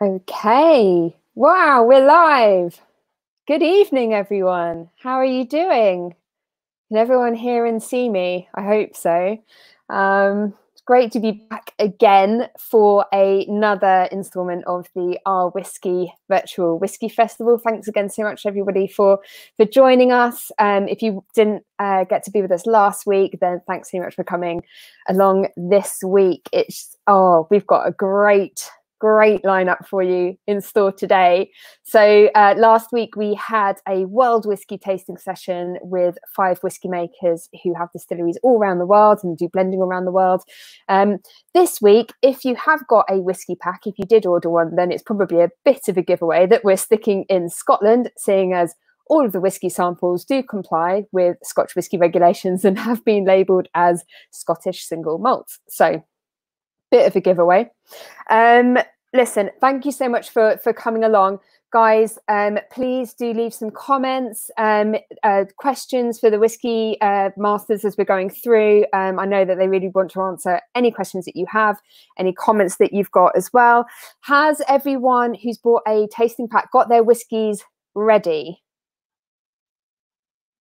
Okay. Wow, we're live. Good evening, everyone. How are you doing? Can everyone hear and see me? I hope so. Um, it's great to be back again for another installment of the Our Whiskey Virtual Whiskey Festival. Thanks again so much, everybody, for for joining us. Um, if you didn't uh, get to be with us last week, then thanks so much for coming along this week. It's oh, we've got a great great lineup for you in store today. So, uh, last week we had a world whiskey tasting session with five whiskey makers who have distilleries all around the world and do blending around the world. Um, this week, if you have got a whiskey pack, if you did order one, then it's probably a bit of a giveaway that we're sticking in Scotland, seeing as all of the whiskey samples do comply with Scotch whisky regulations and have been labelled as Scottish single malts. So, bit of a giveaway. Um, listen, thank you so much for for coming along, guys. Um, please do leave some comments, um, uh, questions for the whiskey uh, masters as we're going through. Um, I know that they really want to answer any questions that you have, any comments that you've got as well. Has everyone who's bought a tasting pack got their whiskies ready?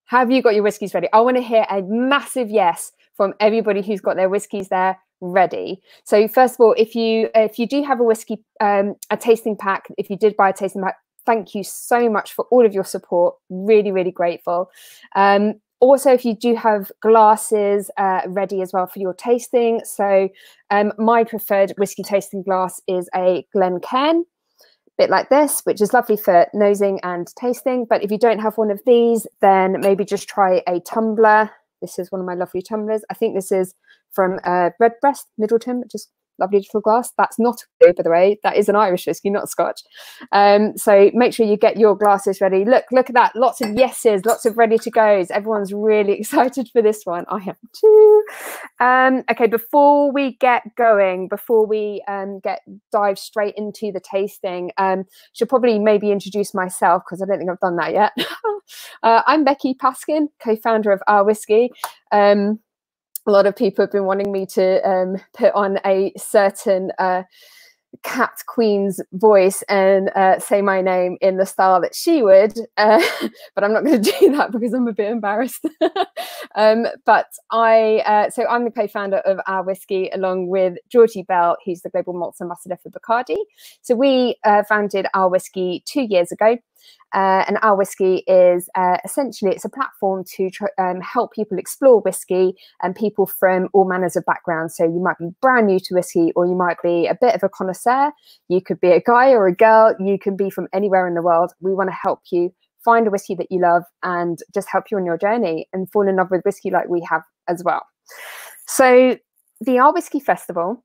Have you got your whiskies ready? I want to hear a massive yes from everybody who's got their whiskies there ready. So first of all, if you if you do have a whiskey um, a tasting pack, if you did buy a tasting pack, thank you so much for all of your support. Really, really grateful. Um, also, if you do have glasses uh, ready as well for your tasting, so um, my preferred whiskey tasting glass is a Glencairn, bit like this, which is lovely for nosing and tasting. But if you don't have one of these, then maybe just try a tumbler. This is one of my lovely tumblers. I think this is from uh, Redbreast, which is lovely little glass. That's not a by the way. That is an Irish whiskey, not Scotch. Um, so make sure you get your glasses ready. Look, look at that. Lots of yeses, lots of ready to goes. Everyone's really excited for this one. I am too. Um, okay, before we get going, before we um, get dive straight into the tasting, um, should probably maybe introduce myself because I don't think I've done that yet. uh, I'm Becky Paskin, co-founder of Our Whiskey. Um, a lot of people have been wanting me to um, put on a certain uh, cat queen's voice and uh, say my name in the style that she would uh, but i'm not going to do that because i'm a bit embarrassed. Um, but i uh, so i'm the co-founder of our whiskey along with georgie bell who's the global malts ambassador for bacardi. So we uh, founded our whiskey two years ago uh, and our whiskey is uh, essentially it's a platform to um, help people explore whiskey and people from all manners of backgrounds. So you might be brand new to whiskey, or you might be a bit of a connoisseur. You could be a guy or a girl. You can be from anywhere in the world. We want to help you find a whiskey that you love and just help you on your journey and fall in love with whiskey like we have as well. So the Our Whiskey Festival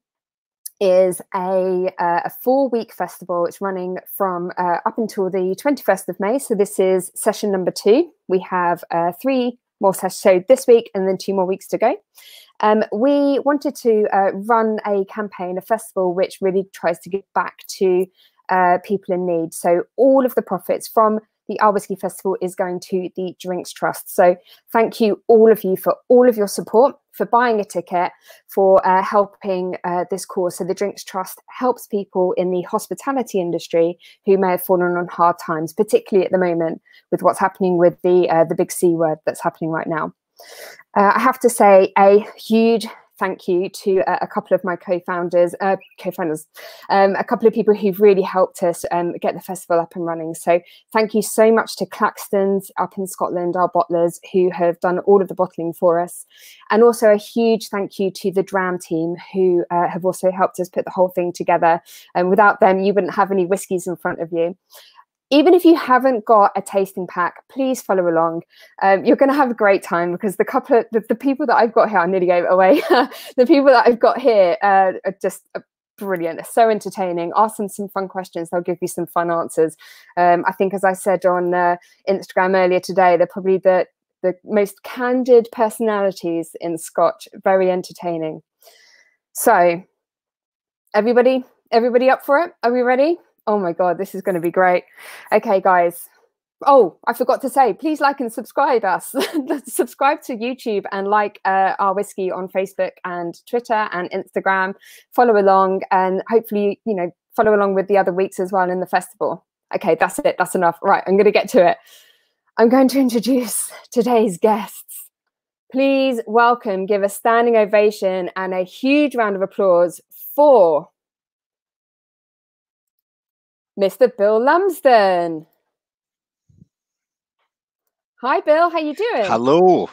is a, uh, a four week festival. It's running from uh, up until the 21st of May. So this is session number two. We have uh, three more sessions so this week and then two more weeks to go. Um, we wanted to uh, run a campaign, a festival, which really tries to give back to uh, people in need. So all of the profits from the Whiskey Festival is going to the Drinks Trust. So thank you all of you for all of your support, for buying a ticket, for uh, helping uh, this cause. So the Drinks Trust helps people in the hospitality industry who may have fallen on hard times, particularly at the moment with what's happening with the uh, the big C word that's happening right now. Uh, I have to say a huge thank you to uh, a couple of my co-founders, uh, co-founders, um, a couple of people who've really helped us um, get the festival up and running. So thank you so much to Claxton's up in Scotland, our bottlers who have done all of the bottling for us. And also a huge thank you to the Dram team who uh, have also helped us put the whole thing together. And without them, you wouldn't have any whiskies in front of you even if you haven't got a tasting pack, please follow along. Um, you're going to have a great time because the couple of the, the people that I've got here, I nearly gave it away. the people that I've got here uh, are just uh, brilliant. They're so entertaining. Ask them some fun questions; they'll give you some fun answers. Um, I think, as I said on uh, Instagram earlier today, they're probably the the most candid personalities in Scotch. Very entertaining. So, everybody, everybody up for it? Are we ready? Oh my God, this is going to be great. Okay, guys. Oh, I forgot to say, please like and subscribe us. subscribe to YouTube and like uh, our whiskey on Facebook and Twitter and Instagram. Follow along and hopefully, you know, follow along with the other weeks as well in the festival. Okay, that's it. That's enough. Right, I'm going to get to it. I'm going to introduce today's guests. Please welcome, give a standing ovation and a huge round of applause for Mr. Bill Lumsden. Hi, Bill. How you doing? Hello.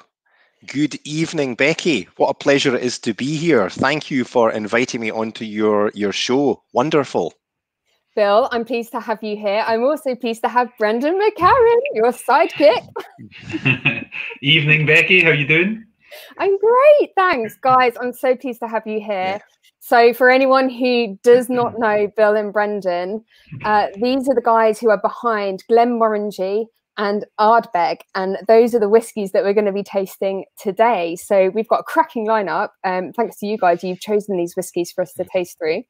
Good evening, Becky. What a pleasure it is to be here. Thank you for inviting me onto your, your show. Wonderful. Bill, I'm pleased to have you here. I'm also pleased to have Brendan McCarron, your sidekick. evening, Becky. How you doing? I'm great, thanks, guys. I'm so pleased to have you here. So, for anyone who does not know Bill and Brendan, uh, these are the guys who are behind Glenmorangie and Ardbeg. And those are the whiskies that we're going to be tasting today. So we've got a cracking lineup. Um, thanks to you guys, you've chosen these whiskies for us to taste through.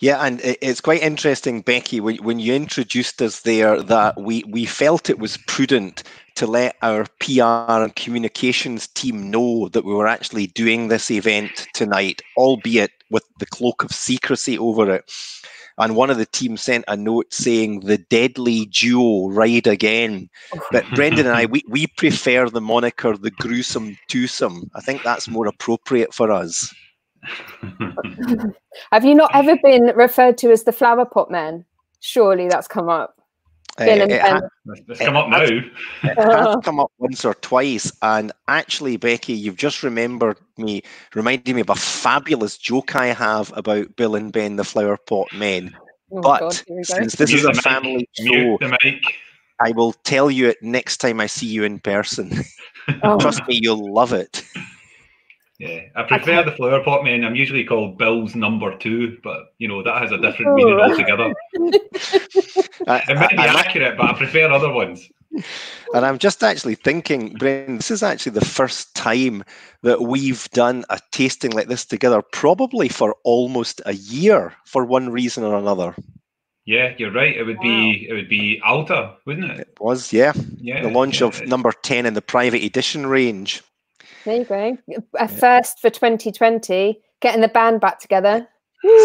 Yeah, and it's quite interesting, Becky, when, you introduced us there, that we, we felt it was prudent to let our PR and communications team know that we were actually doing this event tonight, albeit with the cloak of secrecy over it and one of the team sent a note saying the deadly duo ride again. But Brendan and I, we, we prefer the moniker the gruesome twosome. I think that's more appropriate for us. Have you not ever been referred to as the flower pot men? Surely that's come up. Uh, it, has, it's come up now. It has come up once or twice, and actually, Becky, you've just remembered me, reminded me of a fabulous joke I have about Bill and Ben, the Flower Pot Men. Oh but God, since this is a family show, I will tell you it next time I see you in person. Oh. Trust me, you'll love it. Yeah, I prefer I the flower pot men. I'm usually called Bill's number two, but you know that has a different oh, meaning altogether. it might be I, accurate, but I prefer other ones. And I'm just actually thinking, Bren, this is actually the first time that we've done a tasting like this together, probably for almost a year, for one reason or another. Yeah, you're right. It would wow. be it would be Allta, wouldn't it? It was, yeah. Yeah. The launch yeah. of number ten in the private edition range. There you go. A first for 2020, getting the band back together.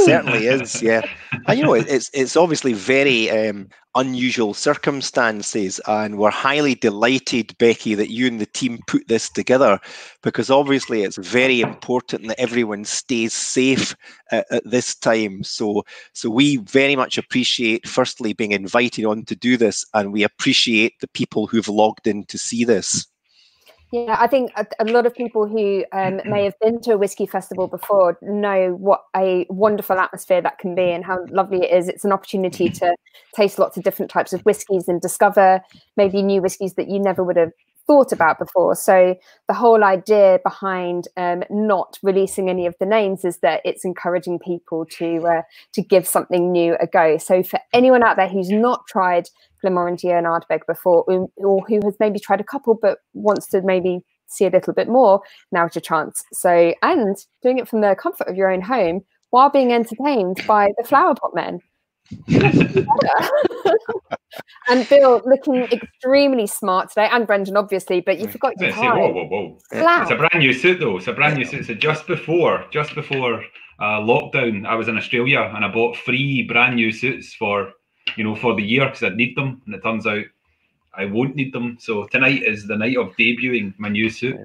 Certainly is, yeah. And you know, it's it's obviously very um, unusual circumstances, and we're highly delighted, Becky, that you and the team put this together, because obviously it's very important that everyone stays safe at, at this time. So, so we very much appreciate, firstly, being invited on to do this, and we appreciate the people who've logged in to see this. Yeah, I think a, a lot of people who um, may have been to a whiskey festival before know what a wonderful atmosphere that can be and how lovely it is. It's an opportunity to taste lots of different types of whiskies and discover maybe new whiskies that you never would have thought about before. So the whole idea behind um, not releasing any of the names is that it's encouraging people to uh, to give something new a go. So for anyone out there who's not tried Glenmorangie and Ardbeg before, or who has maybe tried a couple but wants to maybe see a little bit more, now's your chance. So and doing it from the comfort of your own home while being entertained by the flower pot men. and Bill looking extremely smart today, and Brendan obviously, but you forgot your tie. Whoa, whoa, whoa! It's a brand new suit though. It's a brand new suit. So just before, just before uh, lockdown, I was in Australia and I bought three brand new suits for, you know, for the year because I'd need them, and it turns out I won't need them. So tonight is the night of debuting my new suit.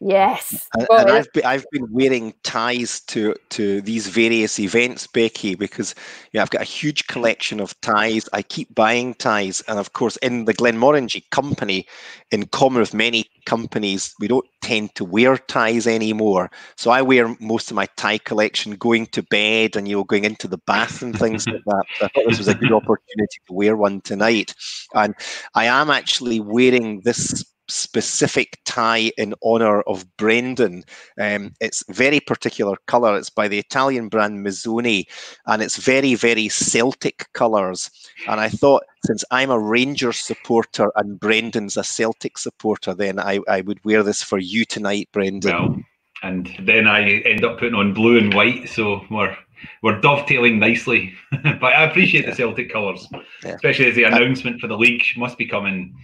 Yes. And, and I've, been, I've been wearing ties to, to these various events, Becky, because yeah, I've got a huge collection of ties. I keep buying ties. And of course, in the Glenmorangie company, in common with many companies, we don't tend to wear ties anymore. So I wear most of my tie collection going to bed and, you know, going into the bath and things like that. So I thought this was a good opportunity to wear one tonight. And I am actually wearing this specific tie in honor of Brendan. Um, it's very particular color. It's by the Italian brand Missoni, and it's very, very Celtic colors. And I thought, since I'm a Rangers supporter and Brendan's a Celtic supporter, then I, I would wear this for you tonight, Brendan. Well, and then I end up putting on blue and white, so we're we're dovetailing nicely. but I appreciate yeah. the Celtic colours, yeah. especially as the announcement for the league must be coming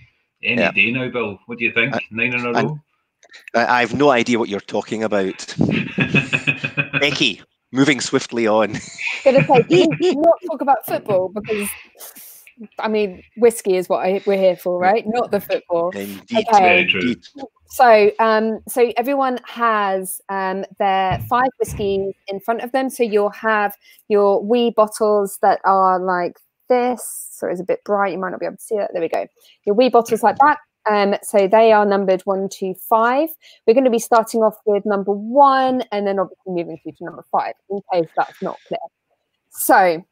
any yeah. day now, Bill. What do you think? Nine in a row? I, I have no idea what you're talking about. Becky, moving swiftly on. Gonna say, not talk about football because I mean, whiskey is what I, we're here for, right? Not the football. Indeed, Okay. indeed. So, um, so everyone has um, their five whiskies in front of them. So you'll have your wee bottles that are like this. So it's a bit bright. You might not be able to see that. There we go. Your wee bottles like that. Um, so they are numbered one, two, five. We're going to be starting off with number one, and then obviously moving through to number five, in case that's not clear. So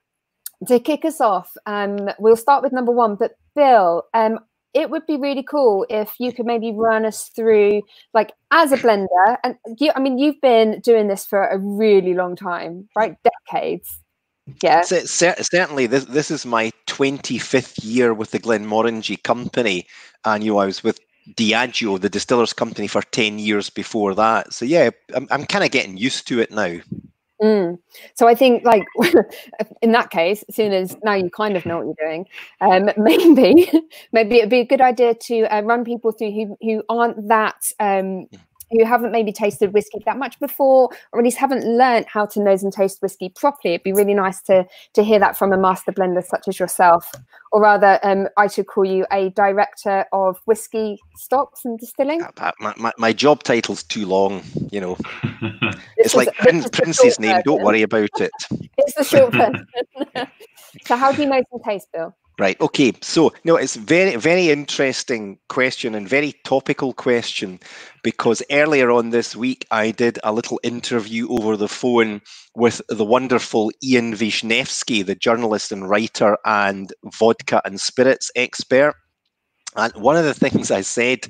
to kick us off, um, we'll start with number one. But Bill, um, it would be really cool if you could maybe run us through, like, as a blender, and you, I mean, you've been doing this for a really long time, right? Decades. Yeah. Cer- certainly, this this is my 25th year with the Glenmorangie company, and you know I was with Diageo, the distillers company, for 10 years before that. So yeah, I'm I'm kind of getting used to it now. Mm. So I think, like, in that case, as soon as now you kind of know what you're doing, um, maybe, maybe it'd be a good idea to uh, run people through who who aren't that. Um, who haven't maybe tasted whiskey that much before, or at least haven't learnt how to nose and taste whiskey properly. It'd be really nice to to hear that from a master blender such as yourself, or rather, um, I should call you a director of whiskey stocks and distilling. My, my, my job title's too long, you know. This It's is- like this Prince, Prince's short name. Don't worry about it. It's the short version. so, how do you nose and taste, Bill? Right. Okay. So no, it's very, very interesting question and very topical question because earlier on this week I did a little interview over the phone with the wonderful Ian Wisniewski, the journalist and writer and vodka and spirits expert. And one of the things I said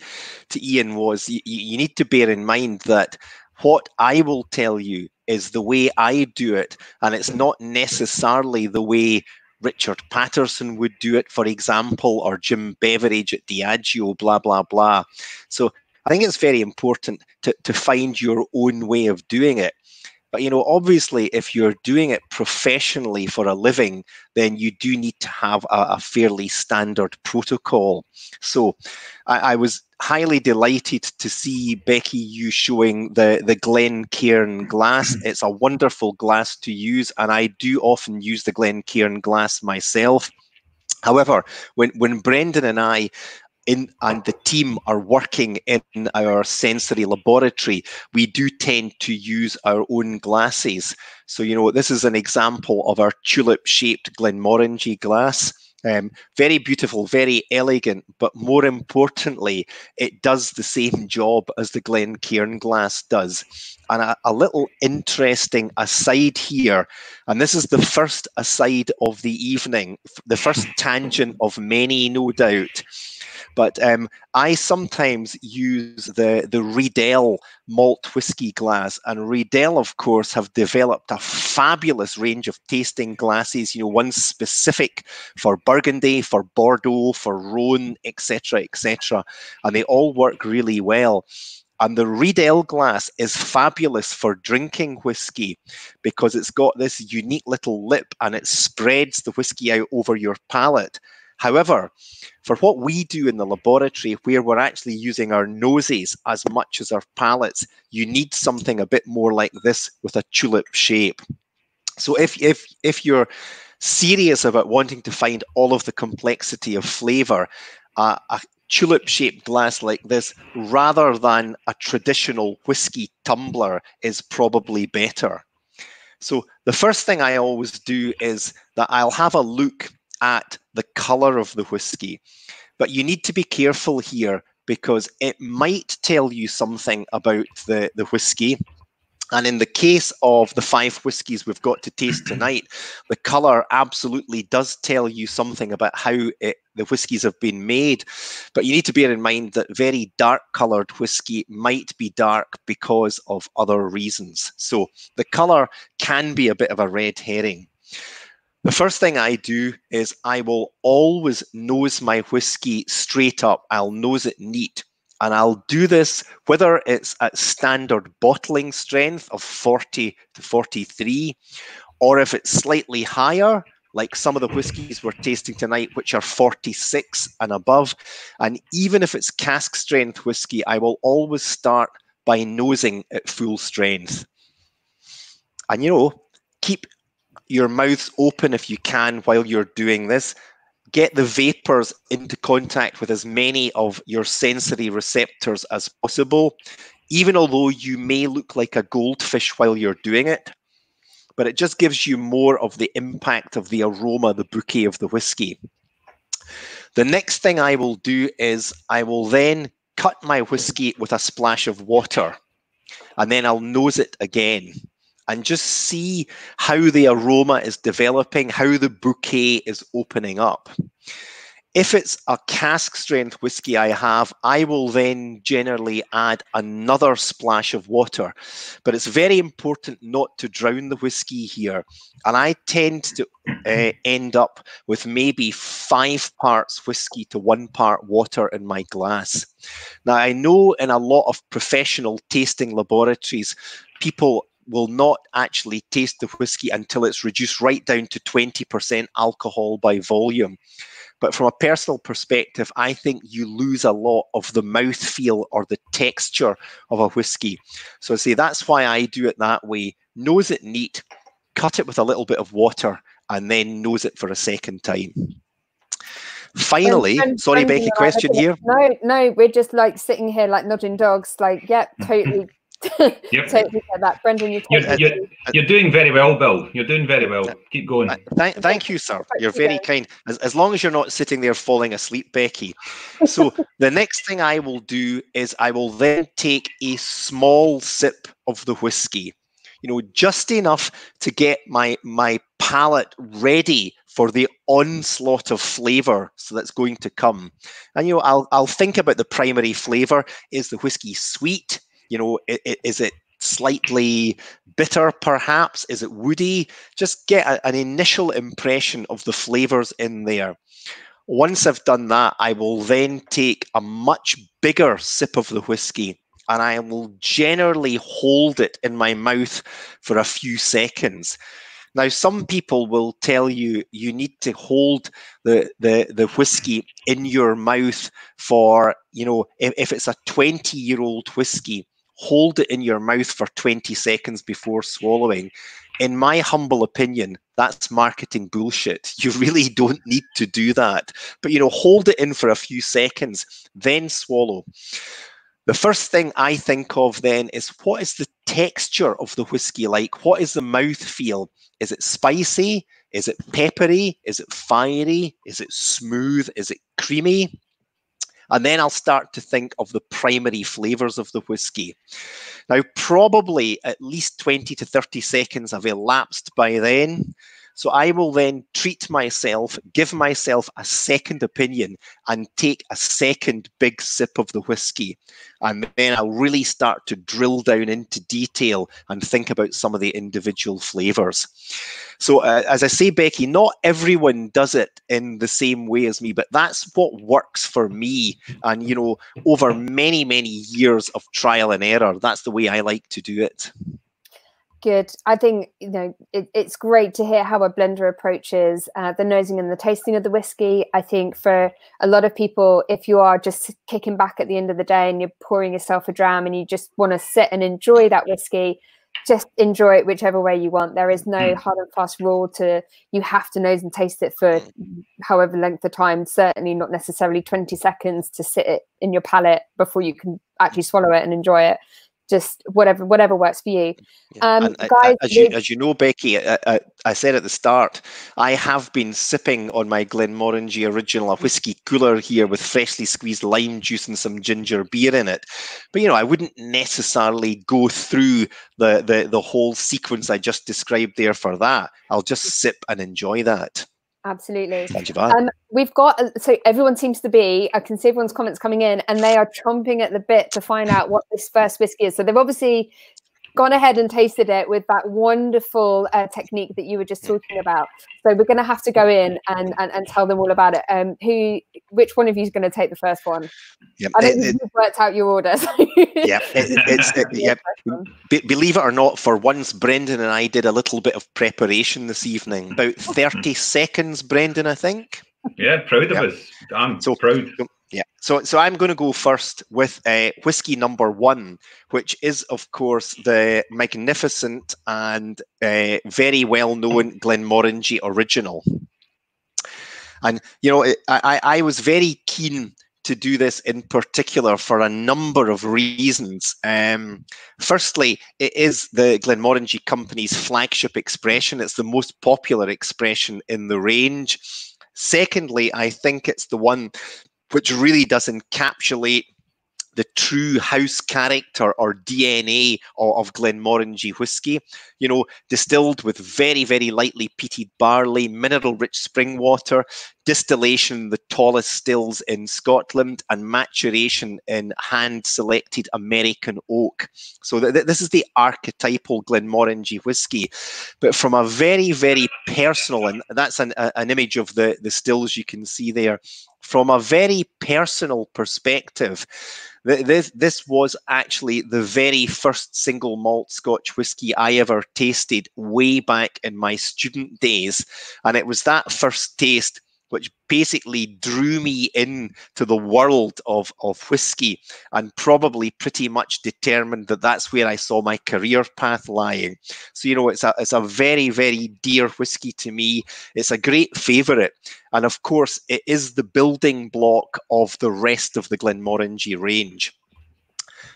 to Ian was, you, you need to bear in mind that what I will tell you is the way I do it, and it's not necessarily the way Richard Paterson would do it, for example, or Jim Beveridge at Diageo, blah, blah, blah. So I think it's very important to, to find your own way of doing it. But, you know, obviously, if you're doing it professionally for a living, then you do need to have a, a fairly standard protocol. So I, I was highly delighted to see Becky you showing the the Glencairn glass. It's a wonderful glass to use, and I do often use the Glencairn glass myself. However, when when Brendan and I in and the team are working in our sensory laboratory, we do tend to use our own glasses. So you know this is an example of our tulip-shaped Glenmorangie glass. Um, very beautiful, very elegant, but more importantly, it does the same job as the Glencairn glass does. And a, a little interesting aside here, and this is the first aside of the evening, the first tangent of many, no doubt. But um, I sometimes use the the Riedel malt whiskey glass, and Riedel, of course, have developed a fabulous range of tasting glasses. You know, one specific for Burgundy, for Bordeaux, for Rhone, etc., etc., and they all work really well. And the Riedel glass is fabulous for drinking whiskey because it's got this unique little lip and it spreads the whiskey out over your palate. However, for what we do in the laboratory, where we're actually using our noses as much as our palates, you need something a bit more like this with a tulip shape. So if if if you're serious about wanting to find all of the complexity of flavor, uh, a tulip shaped glass like this, rather than a traditional whiskey tumbler, is probably better. So the first thing I always do is that I'll have a look at the color of the whiskey. But you need to be careful here because it might tell you something about the, the whiskey. And in the case of the five whiskies we've got to taste tonight, the color absolutely does tell you something about how it, the whiskies have been made. But you need to bear in mind that very dark colored whiskey might be dark because of other reasons. So the color can be a bit of a red herring. The first thing I do is I will always nose my whiskey straight up. I'll nose it neat. And I'll do this whether it's at standard bottling strength of 40 to 43, or if it's slightly higher, like some of the whiskies we're tasting tonight, which are 46 and above. And even if it's cask strength whiskey, I will always start by nosing at full strength. And you know, keep your mouths open if you can while you're doing this. Get the vapors into contact with as many of your sensory receptors as possible, even although you may look like a goldfish while you're doing it. But it just gives you more of the impact of the aroma, the bouquet of the whiskey. The next thing I will do is I will then cut my whiskey with a splash of water and then I'll nose it again and just see how the aroma is developing, how the bouquet is opening up. If it's a cask strength whiskey I have, I will then generally add another splash of water. But it's very important not to drown the whiskey here. And I tend to uh, end up with maybe five parts whiskey to one part water in my glass. Now, I know in a lot of professional tasting laboratories, people will not actually taste the whiskey until it's reduced right down to 20% alcohol by volume. But from a personal perspective, I think you lose a lot of the mouth feel or the texture of a whiskey. So I say that's why I do it that way. Nose it neat, cut it with a little bit of water, and then nose it for a second time. Finally, and, and, sorry, and, Becky, question here. No, no, we're just like sitting here like nodding dogs, like, yep, totally yep. totally get that. Brendan, you you're, you're, you're, doing very well, Bill. You're doing very well. Keep going. Thank, thank you, sir. You're very kind. As, as long as you're not sitting there falling asleep, Becky. So the next thing I will do is I will then take a small sip of the whiskey. You know, just enough to get my my palate ready for the onslaught of flavor so that's going to come. And you know, I'll I'll think about the primary flavor. Is the whiskey sweet? You know, is it slightly bitter perhaps? Is it woody? Just get a, an initial impression of the flavors in there. Once I've done that, I will then take a much bigger sip of the whiskey and I will generally hold it in my mouth for a few seconds. Now, some people will tell you you need to hold the, the, the whiskey in your mouth for, you know, if, if it's a 20 year old whiskey, hold it in your mouth for 20 seconds before swallowing. In my humble opinion, that's marketing bullshit. You really don't need to do that. But you know, hold it in for a few seconds, then swallow. The first thing I think of then is what is the texture of the whiskey like? What is the mouth feel? Is it spicy? Is it peppery? Is it fiery? Is it smooth? Is it creamy? And then I'll start to think of the primary flavors of the whiskey. Now, probably at least 20 to 30 seconds have elapsed by then. So I will then treat myself, give myself a second opinion, and take a second big sip of the whiskey. And then I'll really start to drill down into detail and think about some of the individual flavors. So, uh, as I say, Becky, not everyone does it in the same way as me, but that's what works for me. And, you know, over many, many years of trial and error, that's the way I like to do it. Good. I think you know it, it's great to hear how a blender approaches uh, the nosing and the tasting of the whiskey. I think for a lot of people, if you are just kicking back at the end of the day and you're pouring yourself a dram and you just want to sit and enjoy that whiskey, just enjoy it whichever way you want. There is no hmm. hard and fast rule to you have to nose and taste it for however length of time. Certainly not necessarily 20 seconds to sit it in your palate before you can actually swallow it and enjoy it just whatever whatever works for you. Um, uh, guys, as you, as you know, Becky, I, I, I, said at the start, I have been sipping on my Glenmorangie original, a whiskey cooler here with freshly squeezed lime juice and some ginger beer in it. But you know, I wouldn't necessarily go through the the, the whole sequence I just described there for that. I'll just sip and enjoy that. Absolutely. Thank you, Um, we've got uh, so everyone seems to be. I can see everyone's comments coming in, and they are chomping at the bit to find out what this first whiskey is. So they've obviously gone ahead and tasted it with that wonderful uh, technique that you were just talking about. So we're going to have to go in and, and, and tell them all about it. Um, who, which one of you is going to take the first one? Yep. I don't it, think you've worked out your order. So. yeah, it, it's it, yeah. Be, believe it or not, for once, Brendan and I did a little bit of preparation this evening. About thirty seconds, Brendan, I think. Yeah, proud of yep. us. I'm so proud. Yeah. So so I'm going to go first with uh, whiskey number one, which is of course the magnificent and uh, very well known Glenmorangie original. And you know, I I was very keen to do this in particular for a number of reasons. Um, firstly, it is the Glenmorangie Company's flagship expression. It's the most popular expression in the range. Secondly, I think it's the one which really does encapsulate the true house character or DNA of, Glenmorangie whiskey. You know, distilled with very, very lightly peated barley, mineral rich spring water, distillation the tallest stills in Scotland, and maturation in hand selected American oak. So th- th- this is the archetypal Glenmorangie whiskey. But from a very, very personal, and that's an, a, an image of the, the stills you can see there, from a very personal perspective, this this was actually the very first single malt Scotch whisky I ever tasted way back in my student days, and it was that first taste which basically drew me in to the world of, of whiskey and probably pretty much determined that that's where I saw my career path lying. So, you know, it's a, it's a very, very dear whiskey to me. It's a great favourite. And of course, it is the building block of the rest of the Glenmorangie range.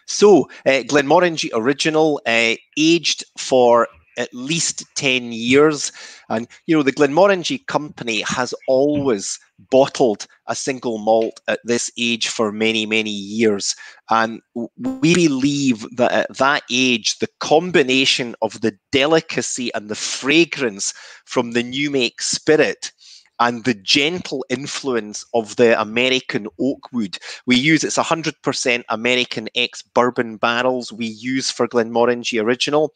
So, uh, Glenmorangie Original, uh, aged for at least 10 years. And, you know, the Glenmorangie company has always bottled a single malt at this age for many, many years. And we believe that at that age, the combination of the delicacy and the fragrance from the new make spirit and the gentle influence of the American oak wood. We use it's 100% American ex bourbon barrels we use for Glenmorangie Original.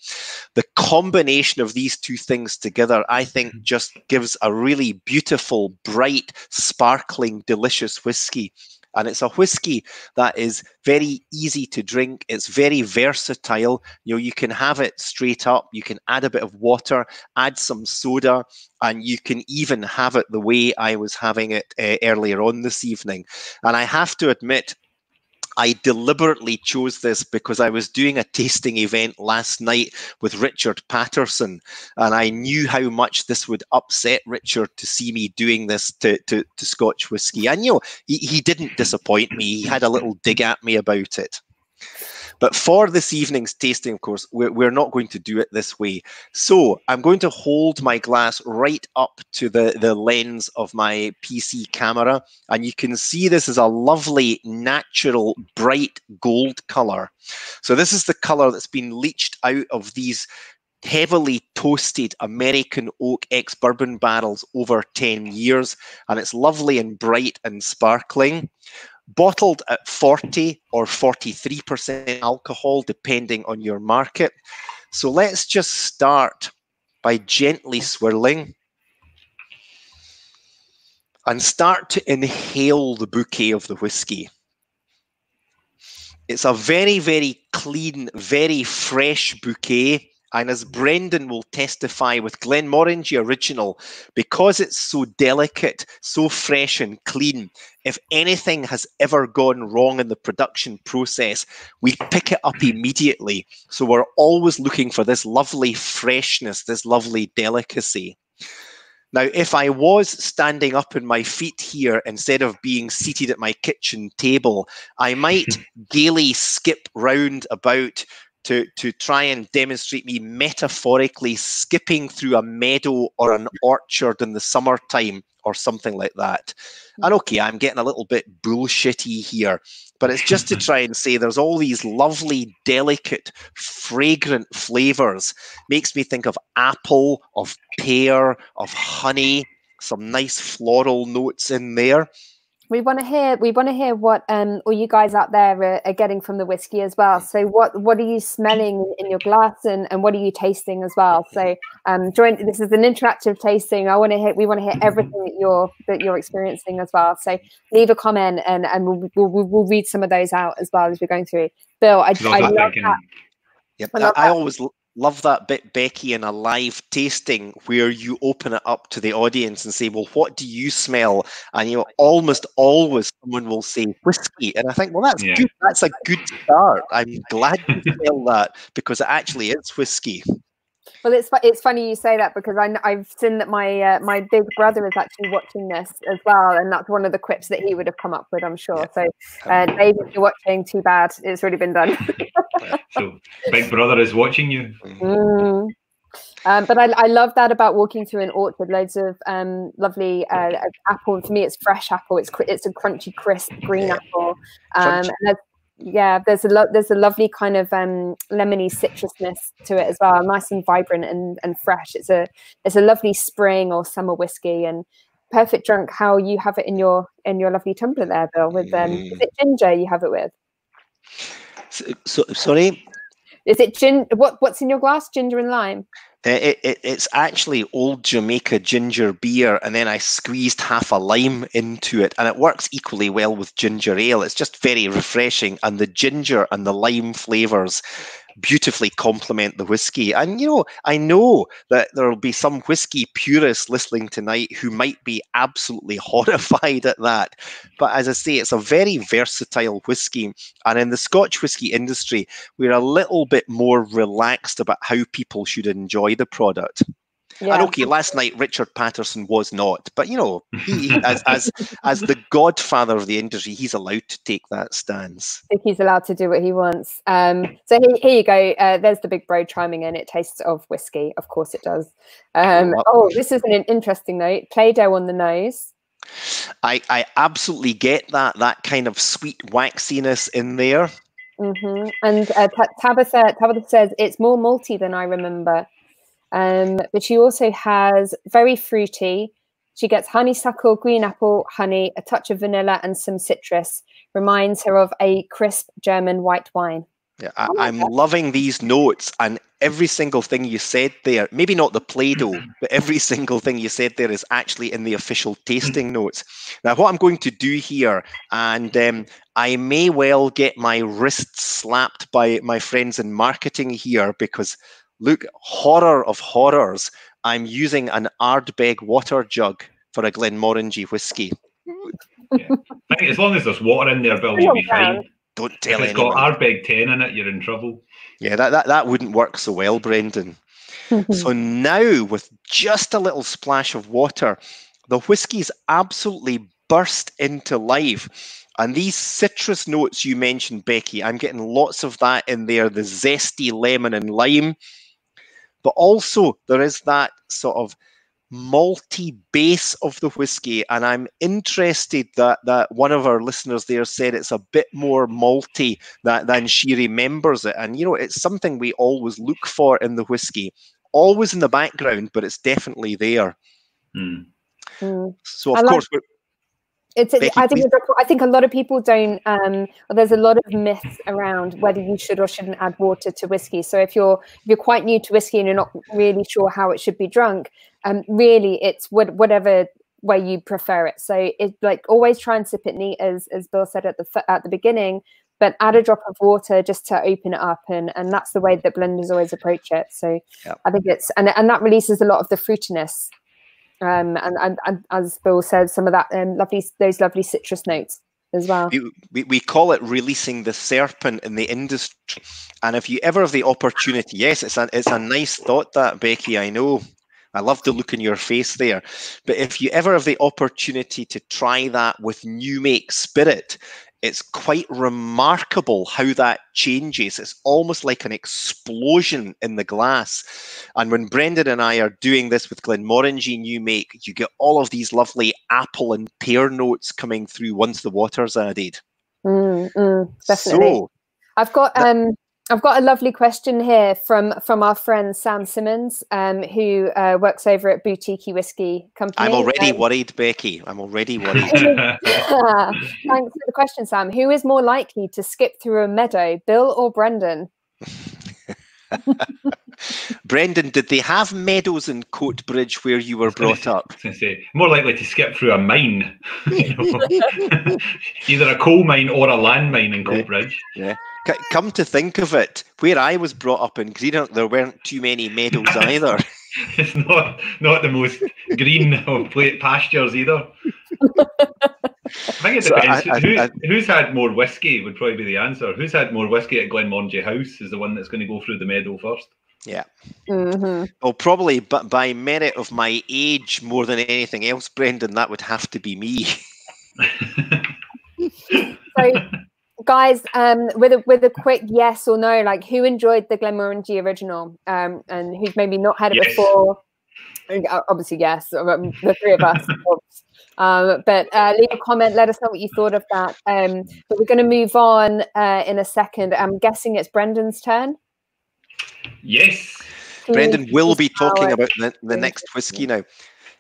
The combination of these two things together, I think, mm-hmm. just gives a really beautiful, bright, sparkling, delicious whiskey and it's a whiskey that is very easy to drink. It's very versatile. You know, you can have it straight up. You can add a bit of water, add some soda, and you can even have it the way I was having it uh, earlier on this evening. And I have to admit, I deliberately chose this because I was doing a tasting event last night with Richard Paterson, and I knew how much this would upset Richard to see me doing this to, to, to Scotch whisky. And you know, he, he didn't disappoint me. He had a little dig at me about it. But for this evening's tasting, of course, we're, we're not going to do it this way. So I'm going to hold my glass right up to the, the lens of my PC camera. And you can see this is a lovely, natural, bright gold color. So this is the color that's been leached out of these heavily toasted American oak ex bourbon barrels over 10 years, and it's lovely and bright and sparkling bottled at 40 or 43% alcohol, depending on your market. So let's just start by gently swirling and start to inhale the bouquet of the whiskey. It's a very, very clean, very fresh bouquet and as Brendan will testify with Glenmorangie Original, because it's so delicate, so fresh and clean, if anything has ever gone wrong in the production process, we pick it up immediately. So we're always looking for this lovely freshness, this lovely delicacy. Now, if I was standing up on my feet here instead of being seated at my kitchen table, I might gaily skip round about to, to try and demonstrate me metaphorically skipping through a meadow or an orchard in the summertime or something like that. And okay, I'm getting a little bit bullshitty here, but it's just to try and say there's all these lovely, delicate, fragrant flavors. Makes me think of apple, of pear, of honey, some nice floral notes in there we want to hear we want to hear what um or you guys out there are, are, getting from the whiskey as well. So what what are you smelling in your glass and and what are you tasting as well? So um join this is an interactive tasting. I want to hear we want to hear everything that you're that you're experiencing as well. So leave a comment and and we'll we'll, we'll read some of those out as well as we're going through. Bill i, I love that. Yep. I, I always love that bit, Becky, in a live tasting where you open it up to the audience and say, "Well, what do you smell?" And you know, almost always someone will say whiskey, and I think, well, that's Yeah. good. That's a good start. I'm glad you smell that because it actually is whiskey. Well, it's it's funny you say that because I, I've seen that my uh, my big brother is actually watching this as well, and that's one of the quips that he would have come up with, I'm sure. So, uh, Dave, if you're watching, too bad, it's already been done. So Big Brother is watching you. Mm. Um, but I, I love that about walking through an orchard. Loads of um, lovely uh, apple. For me, it's fresh apple. It's cr- it's a crunchy, crisp green Yeah. apple. Um, there's, yeah, there's a lo- there's a lovely kind of um, lemony citrusness to it as well. Nice and vibrant and, and fresh. It's a it's a lovely spring or summer whiskey and perfect drunk. How you have it in your in your lovely tumbler there, Bill? With um, is Mm. it ginger you have it with? So, so sorry, Is it gin? What what's in your glass? Ginger and lime. Uh, It, it, it's actually old Jamaica ginger beer, and then I squeezed half a lime into it, and it works equally well with ginger ale. It's just very refreshing, and the ginger and the lime flavors beautifully complement the whiskey. And you know, I know that there will be some whiskey purists listening tonight who might be absolutely horrified at that. But as I say, it's a very versatile whiskey, and in the Scotch whiskey industry, we're a little bit more relaxed about how people should enjoy the product. And okay, last night Richard Paterson was not, but you know, he, as as as the godfather of the industry, he's allowed to take that stance. think he's allowed to do what he wants. Um, so here, here you go. Uh, there's the big bro chiming in. It tastes of whiskey. Of course it does. Um, oh, this is an interesting note. Play-Doh on the nose. I I absolutely get that that kind of sweet waxiness in there. hmm And uh, Tabitha, Tabitha says it's more malty than I remember. Um, but she also has very fruity. She gets honeysuckle, green apple, honey, a touch of vanilla, and some citrus. Reminds her of a crisp German white wine. Yeah, I, I like I'm loving these notes and every single thing you said there. Maybe not the Play-Doh, but every single thing you said there is actually in the official tasting notes. Now, what I'm going to do here, and um, I may well get my wrists slapped by my friends in marketing here because, look, horror of horrors, I'm using an Ardbeg water jug for a Glenmorangie whiskey. I think as long as there's water in there, Bill, you'll be fine. Don't tell If tell it's anyone. got Ardbeg 10 in it, you're in trouble. Yeah, that, that, that wouldn't work so well, Brendan. So now, with just a little splash of water, the whiskey's absolutely burst into life. And these citrus notes you mentioned, Becky, I'm getting lots of that in there the zesty lemon and lime. But also, there is that sort of malty base of the whiskey. And I'm interested that, that one of our listeners there said it's a bit more malty that, than she remembers it. And, you know, it's something we always look for in the whiskey always in the background, but it's definitely there. Hmm. Mm. So I of like- course, we're, It's. Becky, I think. it's think a lot of people don't. Um, well, there's a lot of myths around whether you should or shouldn't add water to whiskey. So if you're if you're quite new to whiskey and you're not really sure how it should be drunk, um, really it's what, whatever way you prefer it. So it like always try and sip it neat, as as Bill said at the at the beginning. But add a drop of water just to open it up, and and that's the way that blenders always approach it. So Yep. I think it's and and that releases a lot of the fruitiness um, and, and, and as Bill said, some of that um, lovely, those lovely citrus notes as well. we, we, call it releasing the serpent in the industry. And if you ever have the opportunity, yes, it's a, it's a nice thought that, Becky, I know. I love the look in your face there. But if you ever have the opportunity to try that with new make spirit, it's quite remarkable how that changes. It's almost like an explosion in the glass. And when Brendan and I are doing this with Glenmorangie New Make, you get all of these lovely apple and pear notes coming through once the water's added. Mm, mm, definitely. So, I've got um, I've got a lovely question here from from our friend Sam Simmons, um, who uh, works over at Boutique Whiskey Company. I'm already Um, worried, Becky. I'm already worried. Thanks for the question, Sam. Who is more likely to skip through a meadow, Bill or Brendan? Brendan, did they have meadows in Coatbridge where you were brought up? I was gonna say, more likely to skip through a mine. You know? Either a coal mine or a landmine in Coatbridge. Come to think of it, where I was brought up in Greenock, there weren't too many meadows either. it's not not the most green of pastures either. I think it So depends. I- I- Who, I- who's had more whiskey would probably be the answer. Who's had more whiskey at Glenmorangie House is the one that's going to go through the meadow first. hmm Well, probably, but by merit of my age more than anything else, Brendan, that would have to be me. So, guys, um, with a with a quick yes or no, like who enjoyed the Glenmorangie original, um, and who's maybe not had it Yes. before? Uh, Obviously, yes. um, The three of us. Um, but uh, leave a comment. Let us know what you thought of that. Um, but we're going to move on uh, in a second. I'm guessing it's Brendan's turn. yes. Brendan will be talking about the, the next whiskey now.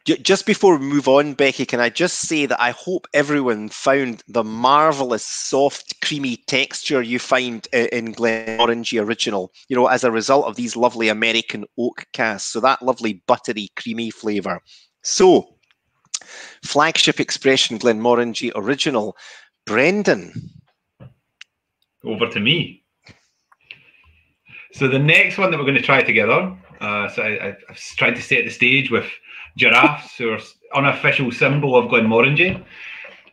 Ju- Just before we move on, Becky, can I just say that I hope everyone found the marvelous, soft, creamy texture you find i- in Glenmorangie Original, you know, as a result of these lovely American oak casks. So that lovely, buttery, creamy flavour. So, flagship expression Glenmorangie Original. Brendan, over to me. So the next one that we're going to try together, uh, so I, I, I've tried to set the stage with giraffes, are unofficial symbol of Glenmorangie.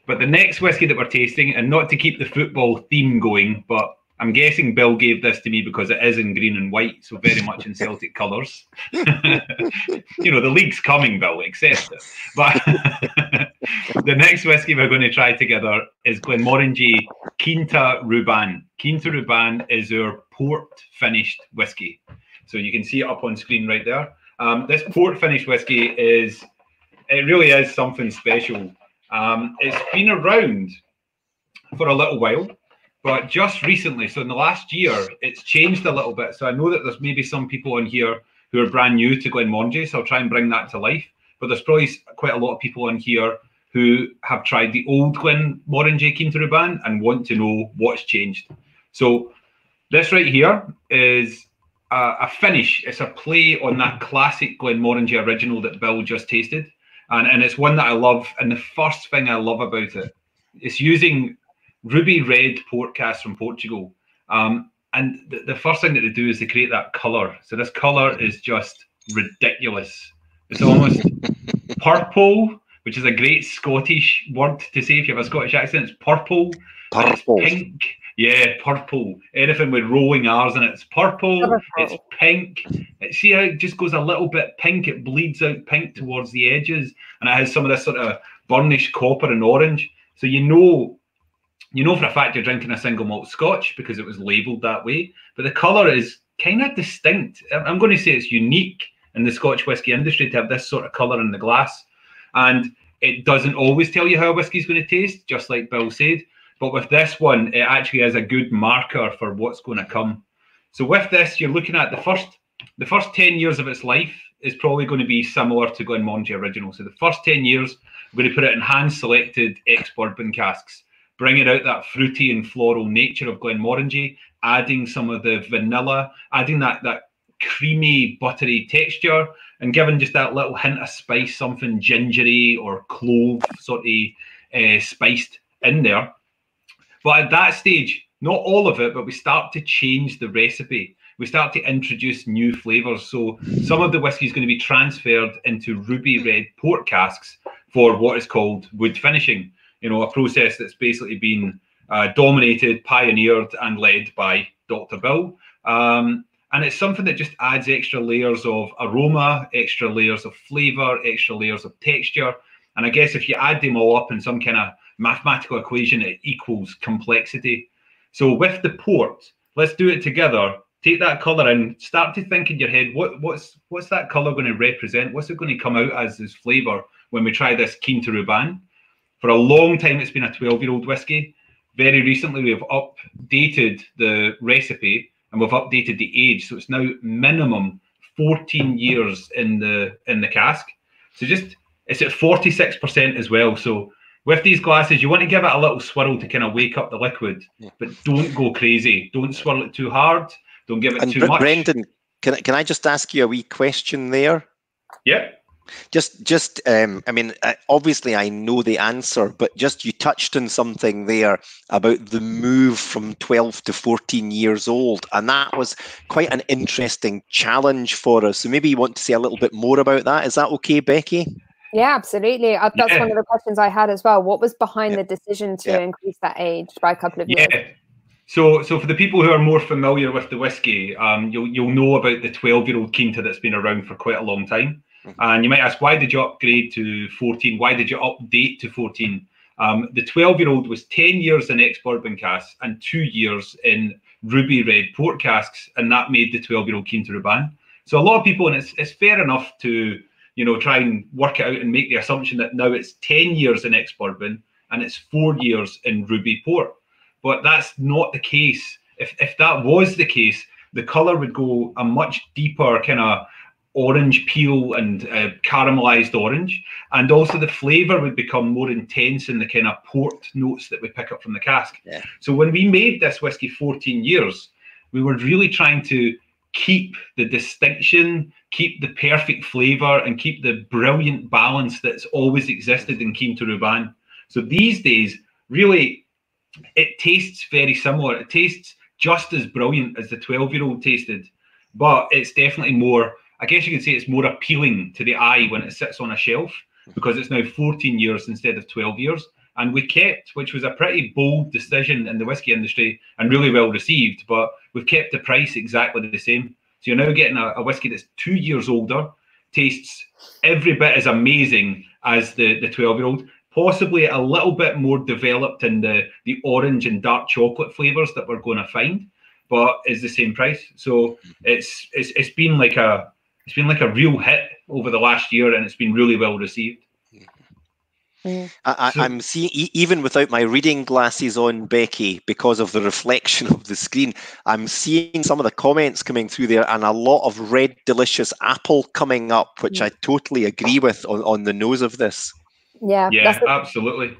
But the next whiskey that we're tasting, and not to keep the football theme going, but I'm guessing Bill gave this to me because it is in green and white, so very much in Celtic colours. you know, the league's coming, Bill, accept it. But the next whiskey we're going to try together is Glenmorangie Quinta Ruban. Quinta Ruban is our port finished whiskey. So you can see it up on screen right there. Um, this port finished whiskey is, it really is something special. Um, it's been around for a little while, but just recently, so in the last year, it's changed a little bit. So I know that there's maybe some people on here who are brand new to Glenmorangie, so I'll try and bring that to life. But there's probably quite a lot of people on here who have tried the old Glenmorangie Quinta Ruban and want to know what's changed. So this right here is a, a finish. It's a play on that classic Glenmorangie original that Bill just tasted, and and it's one that I love. And the first thing I love about it, it's using ruby red port cast from Portugal. Um, and the, the first thing that they do is they create that color. So this color is just ridiculous. It's almost purple, which is a great Scottish word to say if you have a Scottish accent. It's purple. and it's purple. pink. Yeah, purple. Anything with rolling R's in it. It's purple. Purple. It's pink. It, see how it just goes a little bit pink. It bleeds out pink towards the edges, and it has some of this sort of burnished copper and orange. So you know, you know for a fact you're drinking a single malt Scotch because it was labelled that way. But the colour is kind of distinct. I'm going to say it's unique in the Scotch whisky industry to have this sort of colour in the glass, and it doesn't always tell you how a whiskey's going to taste, just like Bill said. But with this one, it actually is a good marker for what's going to come. So with this, you're looking at the first the first 10 years of its life is probably going to be similar to Glenmorangie Original. So the first 10 years, we're going to put it in hand selected ex bourbon casks, bringing out that fruity and floral nature of Glenmorangie, adding some of the vanilla, adding that that creamy buttery texture, and giving just that little hint of spice, something gingery or clove sort of uh, spiced in there. But at that stage, not all of it, but we start to change the recipe. We start to introduce new flavors. So some of the whiskey is going to be transferred into ruby red port casks for what is called wood finishing. You know, a process that's basically been uh, dominated, pioneered, and led by Dr. Bill. Um, and it's something that just adds extra layers of aroma, extra layers of flavor, extra layers of texture. And I guess if you add them all up in some kind of mathematical equation, it equals complexity. So with the port, let's do it together. Take that colour and start to think in your head, what, what's what's that colour going to represent? What's it going to come out as this flavour when we try this Quinta Ruban? For a long time, it's been a 12-year-old whiskey. Very recently, we've updated the recipe and we've updated the age. So it's now minimum 14 years in the in the cask. So just it's at 46% as well. So with these glasses, you want to give it a little swirl to kind of wake up the liquid, Yeah. but don't go crazy. Don't swirl it too hard. Don't give it And too Bre- much. Brendan, can I, can I just ask you a wee question there? Yeah. Just, just, um, I mean, obviously, I know the answer, but just you touched on something there about the move from 12 to 14 years old, and that was quite an interesting challenge for us. So maybe you want to say a little bit more about that. Is that okay, Becky? Yeah, absolutely. Uh, that's yeah. one of the questions I had as well. What was behind yeah. the decision to yeah. increase that age by a couple of years? Yeah. So, so for the people who are more familiar with the whiskey, um, you'll you'll know about the 12-year-old Quinta that's been around for quite a long time. Mm-hmm. And you might ask, why did you upgrade to 14? Why did you update to 14? Um, the 12-year-old was 10 years in ex-bourbon casks and two years in ruby red port casks, and that made the 12-year-old Quinta Ruban. So a lot of people, and it's it's fair enough to you know try and work it out and make the assumption that now it's 10 years in ex-bourbon and it's four years in ruby port. But that's not the case. If if that was the case, the color would go a much deeper kind of orange peel and uh, caramelized orange, and also the flavor would become more intense in the kind of port notes that we pick up from the cask. Yeah. So when we made this whiskey 14 years, we were really trying to keep the distinction, keep the perfect flavor, and keep the brilliant balance that's always existed in Quinta Ruban. So these days, really, it tastes very similar. It tastes just as brilliant as the 12 year old tasted, but it's definitely more I guess you could say it's more appealing to the eye when it sits on a shelf because it's now 14 years instead of 12 years. And we kept, which was a pretty bold decision in the whiskey industry and really well received, but we've kept the price exactly the same. So you're now getting a, a whiskey that's two years older, tastes every bit as amazing as the, the 12 year old, possibly a little bit more developed in the, the orange and dark chocolate flavors that we're going to find, but is the same price. So it's, it's, it's been like a, it's been like a real hit over the last year, and it's been really well received. Mm. I, am seeing even without my reading glasses on, Becky, because of the reflection of the screen, I'm seeing some of the comments coming through there, and a lot of red delicious apple coming up, which mm. I totally agree with on, on the nose of this. Yeah, yeah, absolutely.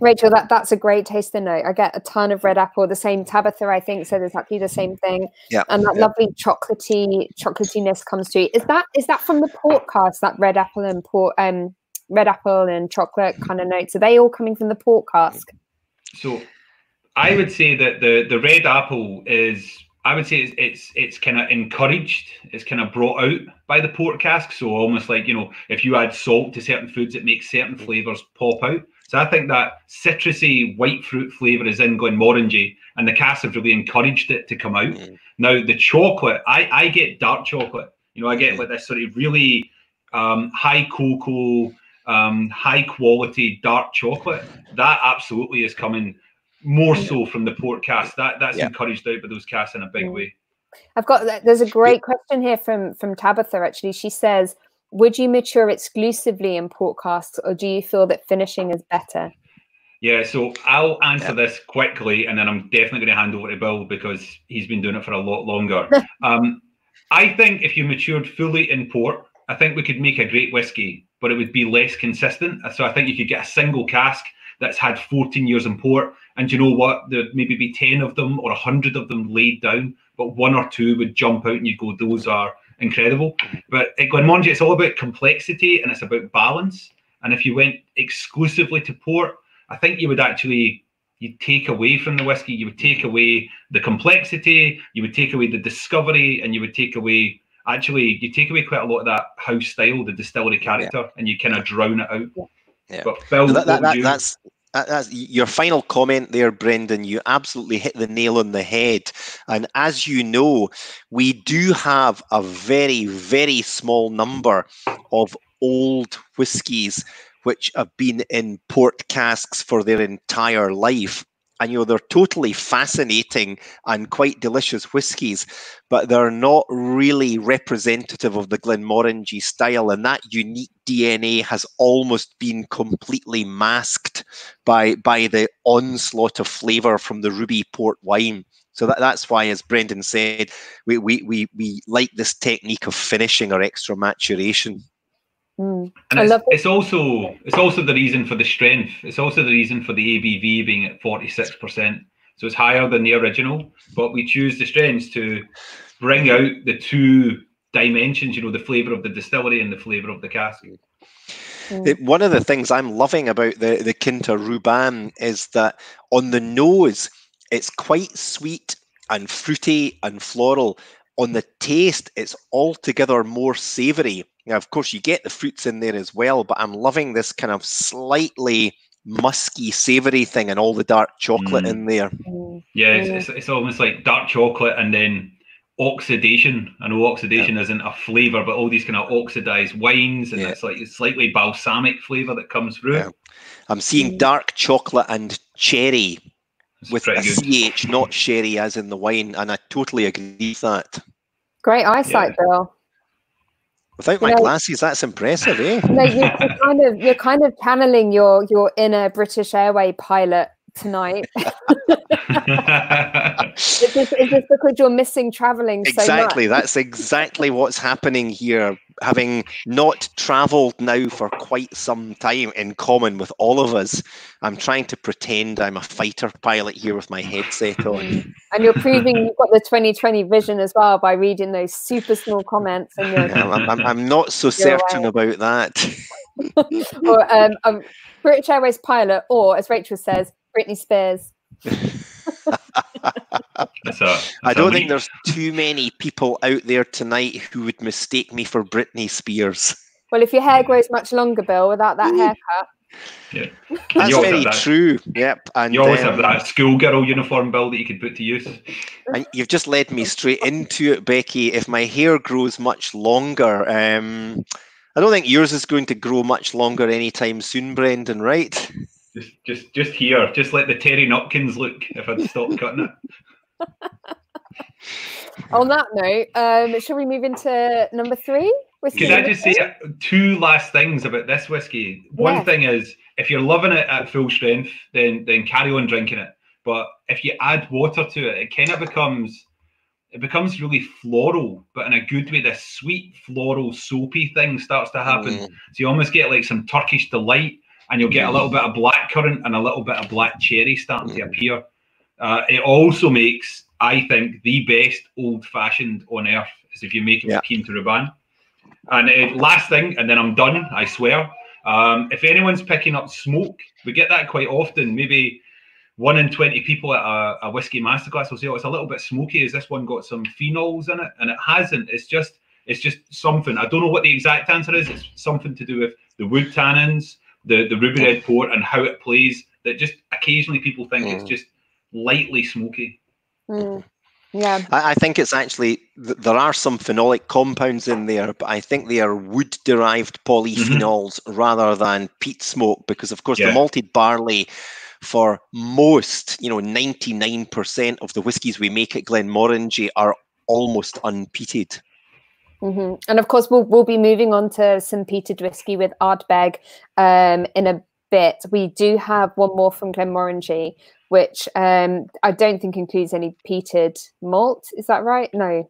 Rachel, that, that's a great tasting note. I get a ton of red apple. The same Tabitha, I think, said exactly the same thing. Yeah. And that yeah. lovely chocolatey chocolatiness comes through. Is that is that from the port cask, that red apple and port um red apple and chocolate kind of notes? Are they all coming from the port cask? So I would say that the the red apple is I would say it's it's, it's kind of encouraged, it's kind of brought out by the port cask. So almost like you know, if you add salt to certain foods, it makes certain flavors pop out. So I think that citrusy white fruit flavour is in Glenmorangie, and the cast have really encouraged it to come out. Mm. Now the chocolate, I I get dark chocolate. You know, I get mm. like this sort of really um, high cocoa, um, high quality dark chocolate. That absolutely is coming more so from the port cask. That that's yeah. encouraged out by those casks in a big way. I've got there's a great question here from from Tabitha actually. She says, would you mature exclusively in port casks or do you feel that finishing is better? Yeah, so I'll answer yeah. this quickly and then I'm definitely going to hand over to Bill because he's been doing it for a lot longer. um, I think if you matured fully in port, I think we could make a great whiskey, but it would be less consistent. So I think you could get a single cask that's had 14 years in port, and you know what? There'd maybe be 10 of them or 100 of them laid down, but one or two would jump out and you go, those are incredible. But at Glenmorangie, it's all about complexity and it's about balance. And if you went exclusively to port, I think you would actually you take away from the whiskey. You would take away the complexity. You would take away the discovery, and you would take away actually you take away quite a lot of that house style, the distillery character, yeah. and you kind of drown it out. Yeah. But Phil, that, that, that, that's that's your final comment there, Brendan. You absolutely hit the nail on the head. And as you know, we do have a very, very small number of old whiskies which have been in port casks for their entire life and you know they're totally fascinating and quite delicious whiskies, but they're not really representative of the Glenmorangie style, and that unique DNA has almost been completely masked by by the onslaught of flavour from the ruby port wine. So that, that's why, as Brendan said, we, we, we, we like this technique of finishing or extra maturation. Mm. And it's, it's, also it's also the reason for the strength. It's also the reason for the ABV being at forty six percent. So it's higher than the original, but we choose the strengths to bring out the two dimensions. You know, the flavour of the distillery and the flavour of the cask. Mm. One of the things I'm loving about the the Quinta Ruban is that on the nose, it's quite sweet and fruity and floral. On the taste, it's altogether more savoury. Now, of course, you get the fruits in there as well, but I'm loving this kind of slightly musky, savoury thing and all the dark chocolate mm. in there. Mm. Yeah, it's, it's, it's, almost like dark chocolate and then oxidation. I know oxidation yeah. isn't a flavour, but all these kind of oxidized wines and yeah. it's like a slightly balsamic flavour that comes through. Yeah. I'm seeing mm. dark chocolate and cherry That's with a CH, not sherry as in the wine, and I totally agree with that. Great eyesight, yeah. Bill. Without my know, glasses, that's impressive, eh? No, you're, you're, kind of you're kind of channeling your your inner British Airway pilot tonight. is, this, is this because you're missing traveling exactly so that's exactly what's happening here having not traveled now for quite some time in common with all of us i'm trying to pretend i'm a fighter pilot here with my headset on and you're proving you've got the 2020 vision as well by reading those super small comments and you're, I'm, I'm, I'm not so certain away. about that or um, um, british airways pilot or as rachel says britney spears that's a, I don't think there's too many people out there tonight who would mistake me for Britney Spears. Well, if your hair grows much longer, Bill, without that haircut. Yeah, that's very that. true. Yep, and you always um, have that schoolgirl uniform, Bill, that you could put to use. And you've just led me straight into it, Becky. If my hair grows much longer, um, I don't think yours is going to grow much longer anytime soon, Brendan. Right? Just, just, just here. Just let the Terry Nutkins look. If I'd stopped cutting it. On that note, um, shall we move into number three? Can I just say two last things about this whiskey? One yeah. thing is, if you're loving it at full strength, then then carry on drinking it. But if you add water to it, it kind of becomes it becomes really floral, but in a good way. This sweet floral soapy thing starts to happen. Mm. So you almost get like some Turkish delight and you'll get a little bit of black currant and a little bit of black cherry starting to appear. Uh, it also makes, I think, the best old fashioned on earth is if you make it yeah. with Quinta Ruban. And uh, last thing, and then I'm done, I swear. Um, if anyone's picking up smoke, we get that quite often. Maybe one in 20 people at a, a whiskey masterclass will say, Oh, it's a little bit smoky. Has this one got some phenols in it? And it hasn't. It's just it's just something. I don't know what the exact answer is. It's something to do with the wood tannins, the the ruby red port and how it plays that just occasionally people think mm. it's just lightly smoky. Mm. Yeah, I, I, think it's actually there are some phenolic compounds in there, but I think they are wood derived polyphenols mm-hmm. rather than peat smoke because, of course, yeah. the malted barley for most, you know, 99% of the whiskies we make at Glenmorangie are almost unpeated. Mm-hmm. And of course, we'll we'll be moving on to some peated whiskey with Ardbeg um, in a bit. We do have one more from Glenmorangie, which um, I don't think includes any peated malt. Is that right? No.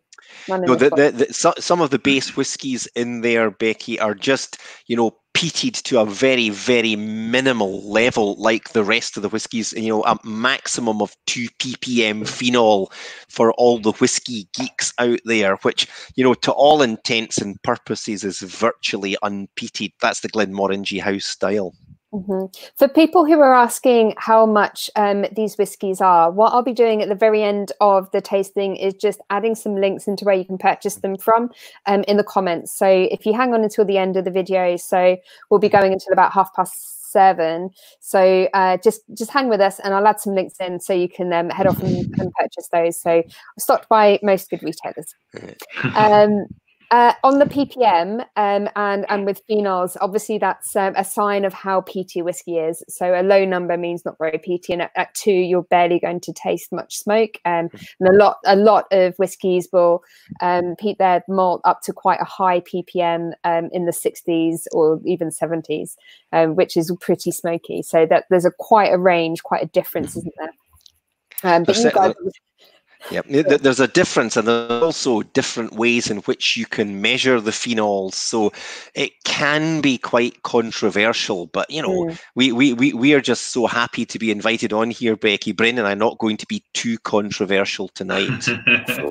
No, the, the, the, some of the base whiskies in there, Becky, are just you know peated to a very, very minimal level, like the rest of the whiskies. You know, a maximum of two ppm phenol for all the whiskey geeks out there, which you know, to all intents and purposes, is virtually unpeated. That's the Glenmorangie House style. Mm-hmm. For people who are asking how much um, these whiskies are, what I'll be doing at the very end of the tasting is just adding some links into where you can purchase them from um, in the comments. So if you hang on until the end of the video, so we'll be going until about half past seven. So uh, just just hang with us, and I'll add some links in so you can um, head off and, and, purchase those. So stocked by most good retailers. Uh, on the ppm um, and and with phenols, obviously that's um, a sign of how peaty whiskey is. So a low number means not very peaty, and at, at two you're barely going to taste much smoke. Um, and a lot a lot of whiskies will um, peat their malt up to quite a high ppm um, in the 60s or even 70s, um, which is pretty smoky. So that there's a quite a range, quite a difference, isn't there? Um, but you guys, yeah, there's a difference, and there's also different ways in which you can measure the phenols. So it can be quite controversial, but you know, mm. we, we we we are just so happy to be invited on here, Becky. Brendan and I'm not going to be too controversial tonight. so.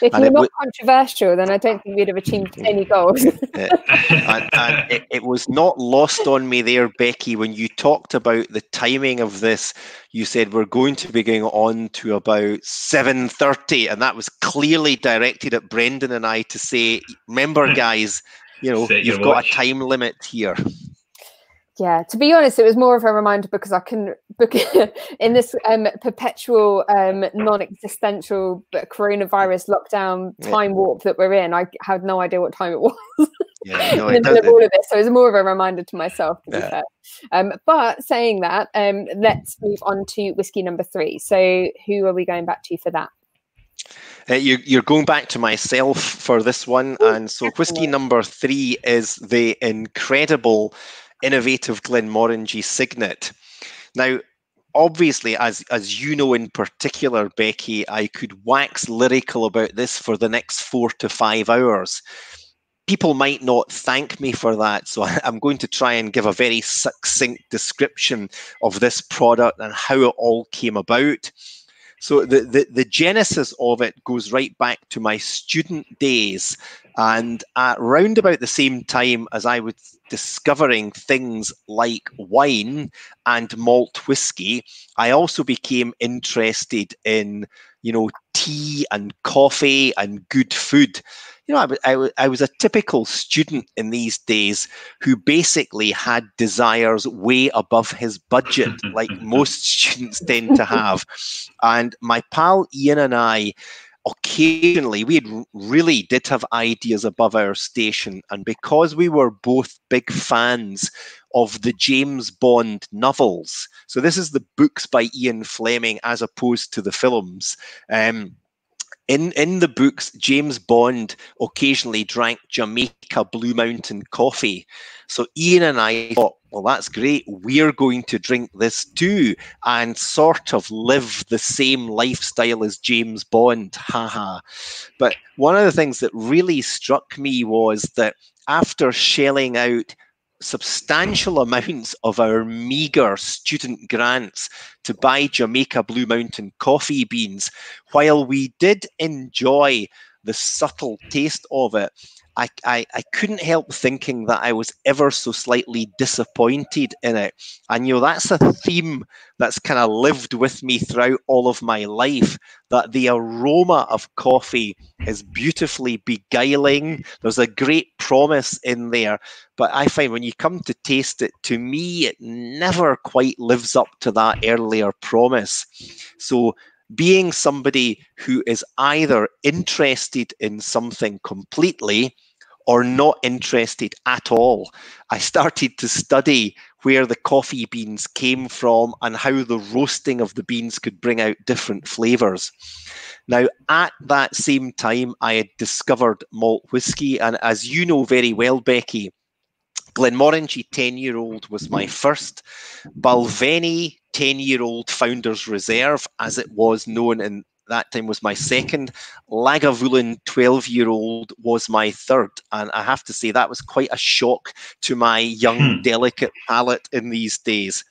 If you're not controversial, then I don't think we'd have achieved any goals. and, and it, it, was not lost on me there, Becky, when you talked about the timing of this. You said we're going to be going on to about seven thirty, and that was clearly directed at Brendan and I to say, "Remember, guys, you know, Set you've got a time limit here." Yeah to be honest it was more of a reminder because i can book in this um, perpetual um, non-existential coronavirus lockdown time yeah. warp that we're in i had no idea what time it was yeah, no, in the middle of all of this. So it was more of a reminder to myself to yeah. be fair. Um, but saying that um, let's move on to whiskey number three. So who are we going back to for that? Uh, you, you're going back to myself for this one, and so whiskey number three is the incredible innovative Glenmorangie Signet. Now, obviously, as as you know in particular, Becky, I could wax lyrical about this for the next four to five hours. People might not thank me for that, so I'm going to try and give a very succinct description of this product and how it all came about. So the, the, the genesis of it goes right back to my student days. And at round about the same time as I was discovering things like wine and malt whiskey, I also became interested in, you know, tea and coffee and good food you know, I, I, I was a typical student in these days who basically had desires way above his budget, like most students tend to have. And my pal Ian and I, occasionally we really did have ideas above our station and because we were both big fans of the james bond novels so this is the books by ian fleming as opposed to the films um, in in the books, James Bond occasionally drank Jamaica Blue Mountain coffee. So Ian and I thought, well, that's great. We're going to drink this too and sort of live the same lifestyle as James Bond. Haha. but one of the things that really struck me was that after shelling out substantial amounts of our meager student grants to buy Jamaica Blue Mountain coffee beans, while we did enjoy the subtle taste of it, I, I, I couldn't help thinking that I was ever so slightly disappointed in it. And, you know, that's a theme that's kind of lived with me throughout all of my life that the aroma of coffee is beautifully beguiling. There's a great promise in there. But I find when you come to taste it, to me, it never quite lives up to that earlier promise. So, being somebody who is either interested in something completely or not interested at all. I started to study where the coffee beans came from and how the roasting of the beans could bring out different flavors. Now, at that same time, I had discovered malt whiskey, and as you know very well, Becky, Glenmorangie 10 year old was my first. Balvenie 10 year old Founders Reserve, as it was known in that time was my second. Lagavulin 12 year old was my third. And I have to say, that was quite a shock to my young, hmm. delicate palate in these days.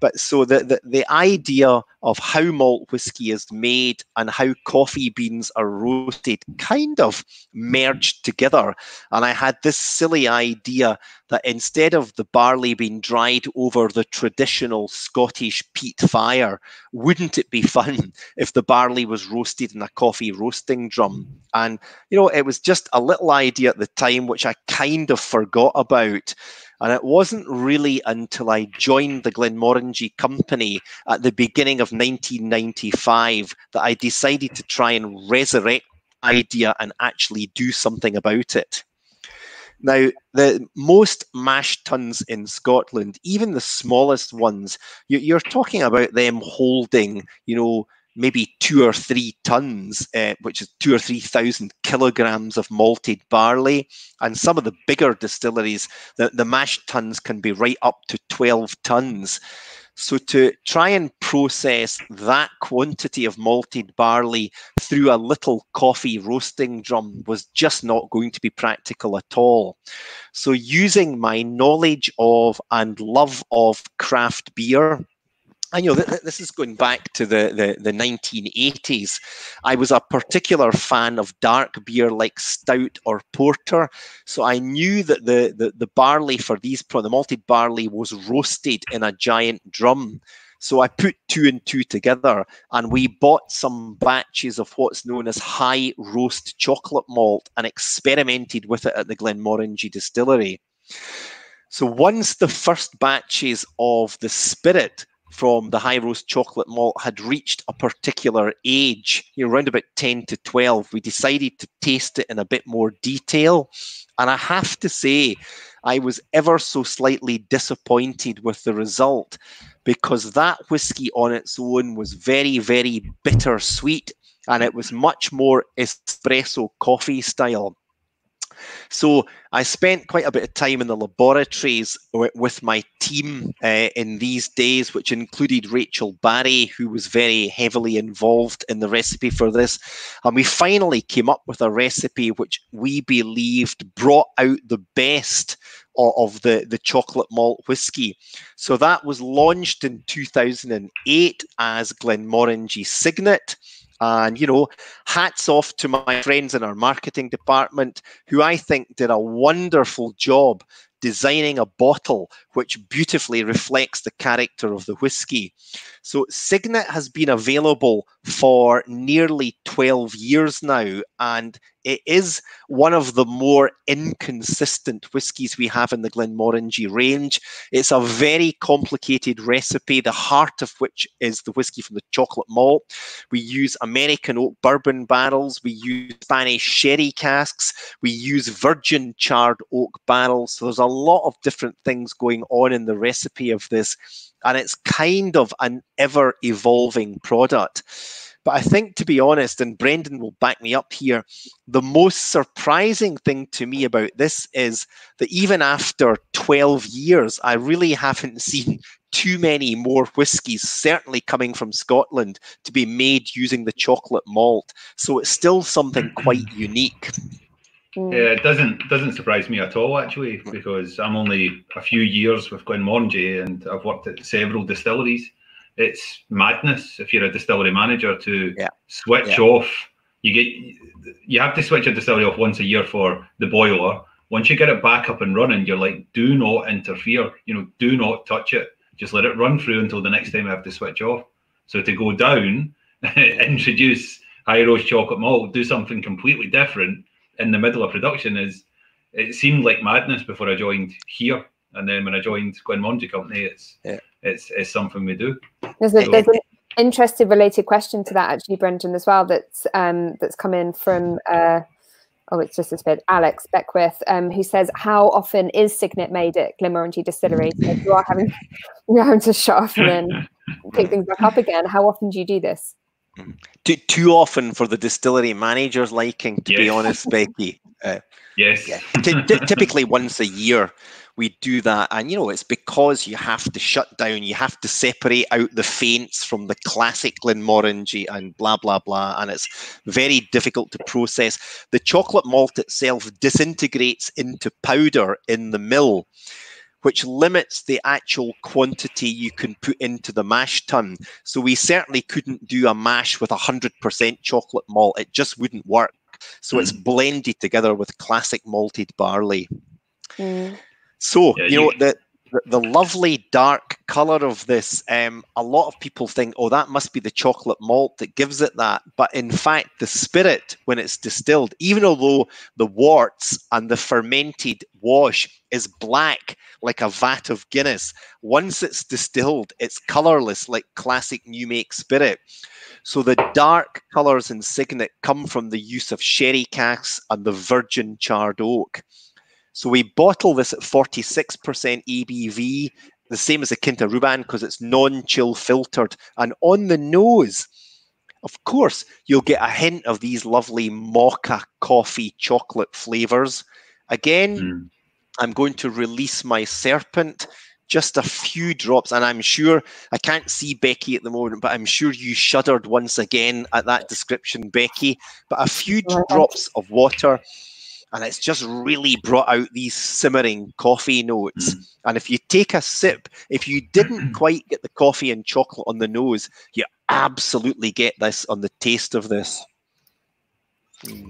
But so the, the, the idea of how malt whiskey is made and how coffee beans are roasted kind of merged together. And I had this silly idea that instead of the barley being dried over the traditional Scottish peat fire, wouldn't it be fun if the barley was roasted in a coffee roasting drum? And, you know, it was just a little idea at the time, which I kind of forgot about. And it wasn't really until I joined the Glenmorangie company at the beginning of 1995 that I decided to try and resurrect idea and actually do something about it. Now, the most mash tuns in Scotland, even the smallest ones, you're talking about them holding, you know, maybe two or three tons, uh, which is two or three thousand kilograms of malted barley. And some of the bigger distilleries, the, the mash tuns can be right up to 12 tons. So to try and process that quantity of malted barley through a little coffee roasting drum was just not going to be practical at all. So using my knowledge of and love of craft beer, I know that this is going back to the, the, the 1980s. I was a particular fan of dark beer like stout or porter. So I knew that the, the, the barley for these, the malted barley was roasted in a giant drum. So I put two and two together and we bought some batches of what's known as high roast chocolate malt and experimented with it at the Glenmorangie distillery. So once the first batches of the spirit from the high roast chocolate malt had reached a particular age, you know, around about 10 to 12, we decided to taste it in a bit more detail. And I have to say, I was ever so slightly disappointed with the result because that whiskey on its own was very, very bittersweet and it was much more espresso coffee style. So I spent quite a bit of time in the laboratories with my team uh, in these days, which included Rachel Barrie, who was very heavily involved in the recipe for this. And we finally came up with a recipe which we believed brought out the best of the, the chocolate malt whiskey. So that was launched in 2008 as Glenmorangie Signet. And, you know, hats off to my friends in our marketing department who I think did a wonderful job designing a bottle which beautifully reflects the character of the whiskey. So Signet has been available for nearly 12 years now, and it is one of the more inconsistent whiskies we have in the Glenmorangie range. It's a very complicated recipe, the heart of which is the whiskey from the chocolate malt. We use American oak bourbon barrels, we use Spanish sherry casks, we use virgin charred oak barrels. So there's a lot of different things going on in the recipe of this, and it's kind of an ever evolving product. But I think, to be honest, and Brendan will back me up here, the most surprising thing to me about this is that even after 12 years, I really haven't seen too many more whiskies, certainly coming from Scotland, to be made using the chocolate malt. So it's still something quite unique. Mm. Yeah, it doesn't doesn't surprise me at all actually, because I'm only a few years with Glenmorangie and I've worked at several distilleries. It's madness if you're a distillery manager to yeah. switch yeah. off. You get you have to switch a distillery off once a year for the boiler. Once you get it back up and running, you're like, do not interfere. You know, do not touch it. Just let it run through until the next time I have to switch off. So to go down, introduce high roast chocolate malt, do something completely different in the middle of production is it seemed like madness before I joined here. And then when I joined Glenmorangie Company, it's yeah. it's it's something we do. There's, a, so, there's an interesting related question to that actually, Brendan, as well. That's um, that's come in from uh, oh, it's just a bit Alex Beckwith, um, who says, "How often is Signet made at Glenmorangie Distillery? So you are having you're having to shut off and then pick things back up again. How often do you do this?" Too, too often for the distillery manager's liking, to yes. be honest, Becky. Uh, yes. Yeah. T- t- typically once a year we do that. And, you know, it's because you have to shut down, you have to separate out the feints from the classic Glenmorangie and blah, blah, blah. And it's very difficult to process. The chocolate malt itself disintegrates into powder in the mill which limits the actual quantity you can put into the mash tun. So we certainly couldn't do a mash with 100% chocolate malt. It just wouldn't work. So mm. it's blended together with classic malted barley. Mm. So, yeah, you know, the, the lovely dark color of this um, a lot of people think oh that must be the chocolate malt that gives it that. But in fact the spirit when it's distilled even although the worts and the fermented wash is black like a vat of guinness once it's distilled it's colorless like classic new make spirit. So the dark colors in signet come from the use of sherry casks and the virgin charred oak so we bottle this at 46% ABV, the same as the Quinta Ruban because it's non-chill filtered. And on the nose, of course, you'll get a hint of these lovely mocha coffee chocolate flavors. Again, mm. I'm going to release my serpent just a few drops, and I'm sure I can't see Becky at the moment, but I'm sure you shuddered once again at that description, Becky. But a few drops of water and it's just really brought out these simmering coffee notes. Mm. And if you take a sip, if you didn't quite get the coffee and chocolate on the nose, you absolutely get this on the taste of this.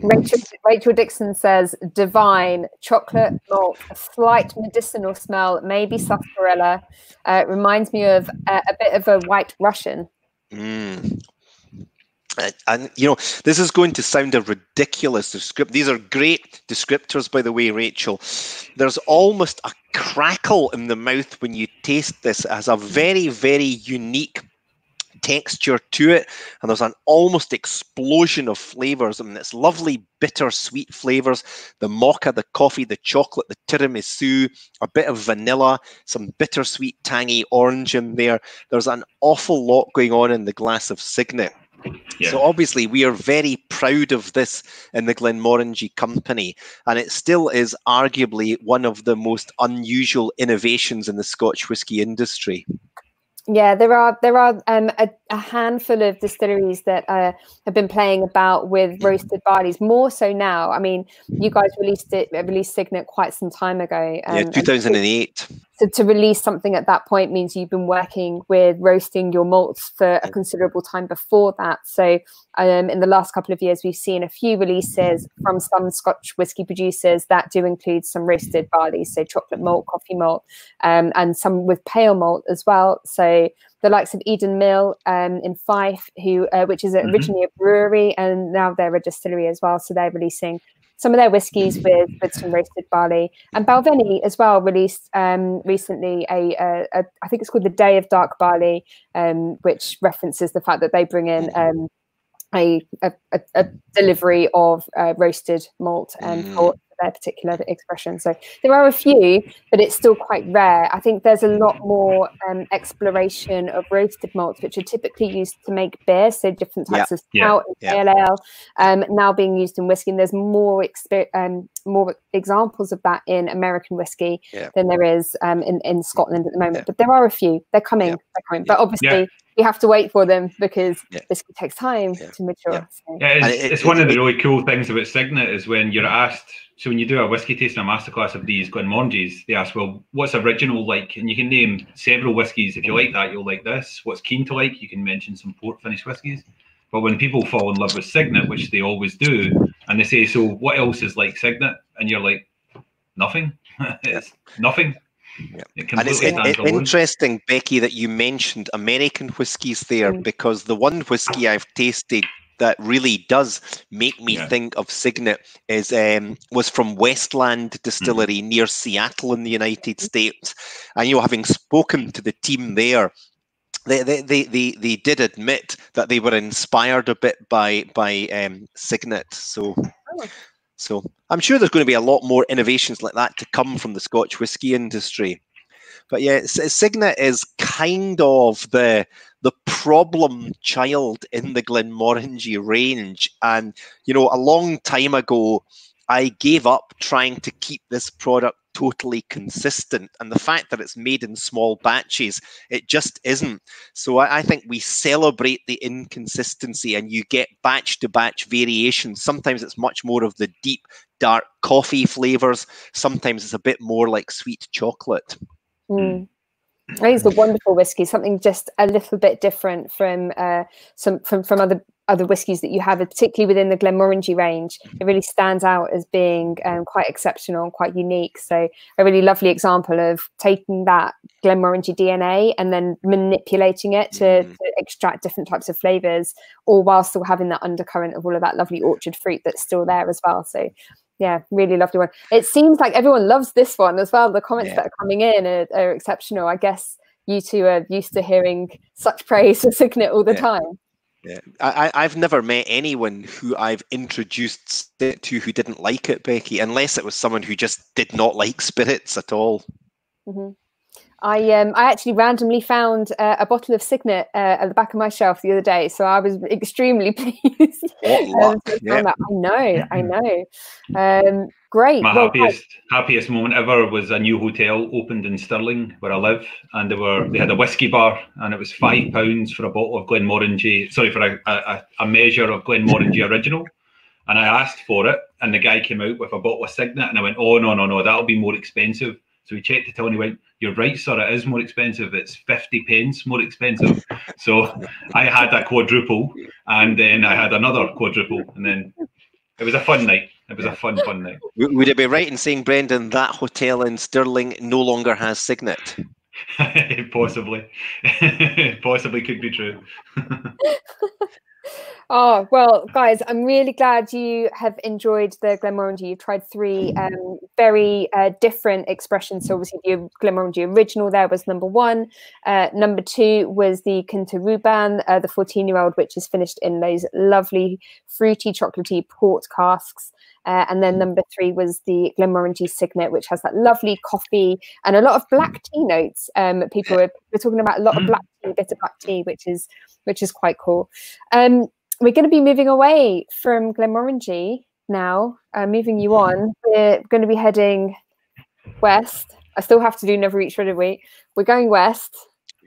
Rachel, Rachel Dixon says divine chocolate malt, a slight medicinal smell, maybe sarsaparilla. Uh, reminds me of a, a, bit of a white Russian. Mm. And you know, this is going to sound a ridiculous description. These are great descriptors, by the way, Rachel. There's almost a crackle in the mouth when you taste this. It has a very, very unique texture to it, and there's an almost explosion of flavors. I mean, it's lovely bitter-sweet flavors: the mocha, the coffee, the chocolate, the tiramisu, a bit of vanilla, some bittersweet, tangy orange in there. There's an awful lot going on in the glass of Signet. Yeah. So obviously we are very proud of this in the Glenmorangie company, and it still is arguably one of the most unusual innovations in the Scotch whisky industry. Yeah, there are there are um, a, a, handful of distilleries that uh, have been playing about with roasted barleys. More so now. I mean, you guys released it released Signet quite some time ago. Um, yeah, two thousand and eight. So to release something at that point means you've been working with roasting your malts for a considerable time before that. So um, in the last couple of years, we've seen a few releases from some Scotch whisky producers that do include some roasted barley, so chocolate malt, coffee malt, um, and some with pale malt as well. So the likes of Eden Mill um, in Fife, who uh, which is mm-hmm. originally a brewery and now they're a distillery as well. So they're releasing some of their whiskies with, with some roasted barley. And Balvenie as well released um, recently a, a, a I think it's called the Day of Dark Barley, um, which references the fact that they bring in um, a, a, a, delivery of uh, roasted malt and mm their particular expression. So there are a few, but it's still quite rare. I think there's a lot more um, exploration of roasted malts, which are typically used to make beer, so different types yeah. of stout yeah. and yeah. um, now being used in whiskey. And there's more exper- um, more examples of that in American whiskey yeah. than there is um, in, in Scotland at the moment. But there are a few. They're coming. They're coming. But obviously you have to wait for them because yeah. this takes time yeah. to mature. Yeah, so. yeah it's, it, it's it, one it, of the really cool things about Signet is when you're asked. So when you do a whiskey tasting a masterclass of these Glenmorangies, they ask, "Well, what's original like?" And you can name several whiskies. If you like that, you'll like this. What's Quinta like? You can mention some port finish whiskies. But when people fall in love with Signet, which they always do, and they say, "So what else is like Signet?" and you're like, "Nothing. it's nothing." Yeah. and it's in, interesting, Becky, that you mentioned American whiskies there mm. because the one whiskey I've tasted that really does make me yeah. think of Signet is um, was from Westland Distillery mm. near Seattle in the United States, and you know, having spoken to the team there, they, they, they, they, they did admit that they were inspired a bit by by um, Signet. So, oh. So I'm sure there's going to be a lot more innovations like that to come from the Scotch whisky industry. But yeah, Signet is kind of the the problem child in the Glenmorangie range. And you know, a long time ago, I gave up trying to keep this product totally consistent. And the fact that it's made in small batches, it just isn't. So I, I think we celebrate the inconsistency and you get batch to batch variations. Sometimes it's much more of the deep, dark coffee flavors. Sometimes it's a bit more like sweet chocolate. Mm. I think it's a wonderful whiskey, something just a little bit different from uh, some from from other other whiskies that you have, particularly within the Glenmorangie range. It really stands out as being um, quite exceptional and quite unique. So a really lovely example of taking that Glenmorangie DNA and then manipulating it to, mm. to extract different types of flavors, all while still having that undercurrent of all of that lovely orchard fruit that's still there as well. So yeah, really lovely one. It seems like everyone loves this one as well. The comments yeah. that are coming in are, are, exceptional. I guess you two are used to hearing such praise for Signet all the yeah. time. Yeah, I, I've never met anyone who I've introduced it to who didn't like it, Becky, unless it was someone who just did not like spirits at all. Mm-hmm. I um I actually randomly found uh, a bottle of Signet uh, at the back of my shelf the other day, so I was extremely pleased. Um, I know, I know. Um, great. My well, happiest I... happiest moment ever was a new hotel opened in Stirling where I live, and they were they had a whiskey bar, and it was five pounds for a bottle of Glenmorangie. Sorry, for a, a, a measure of Glenmorangie original And I asked for it, and the guy came out with a bottle of Signet, and I went, "Oh no, no, no, that'll be more expensive." So we checked the till and he went, You're right, sir, it is more expensive. It's 50 pence more expensive. so I had a quadruple and then I had another quadruple. And then it was a fun night. It was a fun, fun night. Would it be right in saying, Brendan, that hotel in Stirling no longer has Signet? Possibly. Possibly could be true. Oh, well, guys, I'm really glad you have enjoyed the Glenmorangie. You've tried three um, very uh, different expressions. So, obviously, the Glenmorangie original there was number one. Uh, number two was the Quinta Ruban, uh, the 14 year old, which is finished in those lovely, fruity, chocolatey port casks. Uh, and then number three was the Glenmorangie Signet, which has that lovely coffee and a lot of black tea notes. Um, people were, were talking about a lot of black tea, bit of black tea, which is which is quite cool. Um, we're going to be moving away from Glenmorangie now, uh, moving you on. We're going to be heading west. I still have to do Never Reach Red Week. We're going west.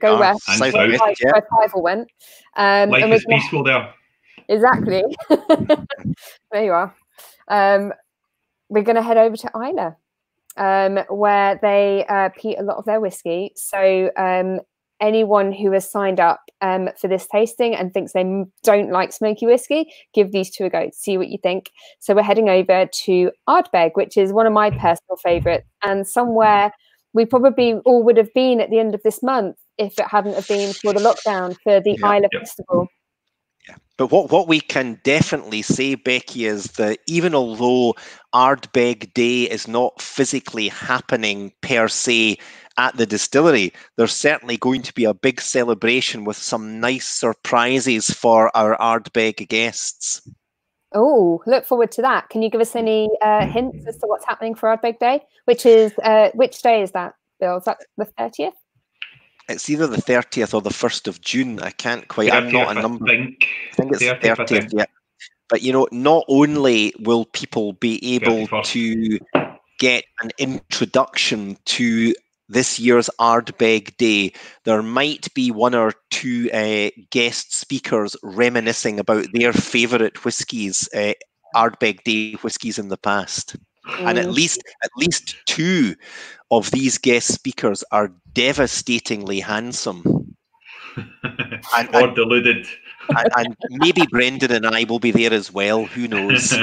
Go Oh, west. south where west, Fi- yeah. where Fievel went. Um, Life and we're is gonna- peaceful there. Exactly. there you are. Um, we're going to head over to Islay, um, where they uh, peat a lot of their whiskey. So um, anyone who has signed up um, for this tasting and thinks they don't like smoky whiskey, give these two a go. See what you think. So we're heading over to Ardbeg, which is one of my personal favourites, and somewhere we probably all would have been at the end of this month if it hadn't have been for the lockdown for the Yeah. Islay Yep. Festival. But what, what we can definitely say, Becky, is that even although Ardbeg Day is not physically happening per se at the distillery, there's certainly going to be a big celebration with some nice surprises for our Ardbeg guests. Oh, look forward to that. Can you give us any uh, hints as to what's happening for Ardbeg Day? Which is uh, which day is that, Bill? Is that the thirtieth? It's either the 30th or the 1st of June. I can't quite, I'm not a number. I think. I think it's 30th, 30th, think. yeah. But you know, not only will people be able 31st. to get an introduction to this year's Ardbeg Day, there might be one or two uh, guest speakers reminiscing about their favourite whiskies, uh, Ardbeg Day whiskies in the past. And at Mm. least at least two of these guest speakers are devastatingly handsome. And, or and, deluded. and, and maybe Brendan and I will be there as well. Who knows?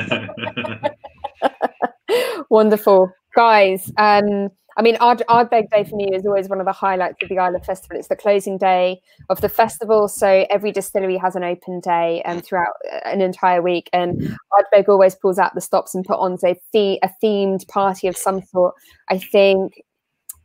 Wonderful, guys. Um, I mean, Ard- Ardbeg Day for me is always one of the highlights of the Islay Festival. It's the closing day of the festival, so every distillery has an open day and throughout uh, an entire week. And Ardbeg always pulls out the stops and put on say the- a themed party of some sort. I think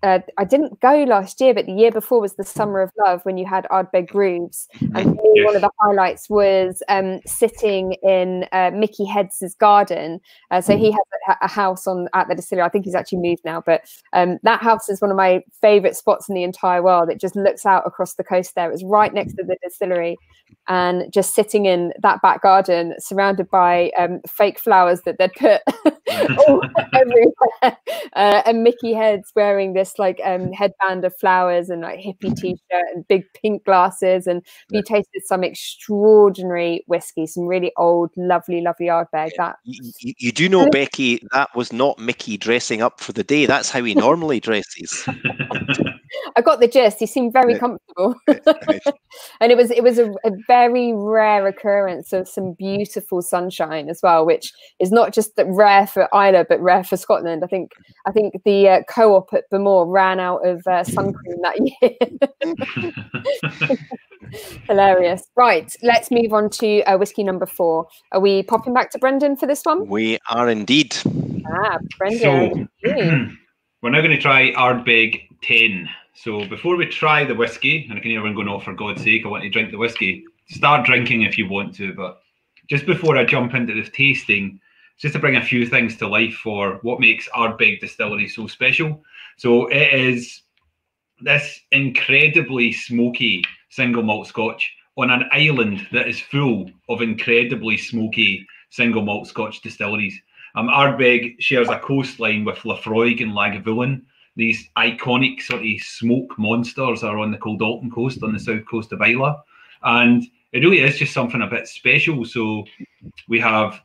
uh, I didn't go last year, but the year before was the Summer of Love when you had Ardbeg Grooves. And for me, one of the highlights was um, sitting in uh, Mickey Heads' garden. Uh, so he has a, a house on at the distillery. I think he's actually moved now, but um, that house is one of my favourite spots in the entire world. It just looks out across the coast there. It's right next to the distillery, and just sitting in that back garden, surrounded by um, fake flowers that they'd put everywhere, uh, and Mickey Heads wearing this like um, headband of flowers and like hippie t-shirt and big pink glasses, and we tasted some extraordinary whiskey, some really old, lovely, lovely Ardbeg. That You, you, you do know, Becky, that was not Mickey dressing up for the day. That's how he normally dresses. I got the gist. He seemed very comfortable, and it was it was a, a very rare occurrence of some beautiful sunshine as well, which is not just rare for Islay, but rare for Scotland. I think I think the uh, co-op at Bowmore ran out of uh, sun cream that year. Hilarious. Right, let's move on to uh, whiskey number four. Are we popping back to Brendan for this one? We are indeed. Ah, Brendan. So we're now going to try Ardbeg 10. So before we try the whiskey, and I can hear everyone going, oh, for God's sake, I want to drink the whiskey. Start drinking if you want to, but just before I jump into the tasting, just to bring a few things to life for what makes Ardbeg Distillery so special. So it is this incredibly smoky single malt scotch on an island that is full of incredibly smoky single malt scotch distilleries. Um, Ardbeg shares a coastline with Laphroaig and Lagavulin. These iconic sort of smoke monsters are on the Kildalton coast on the south coast of Islay. And it really is just something a bit special. So we have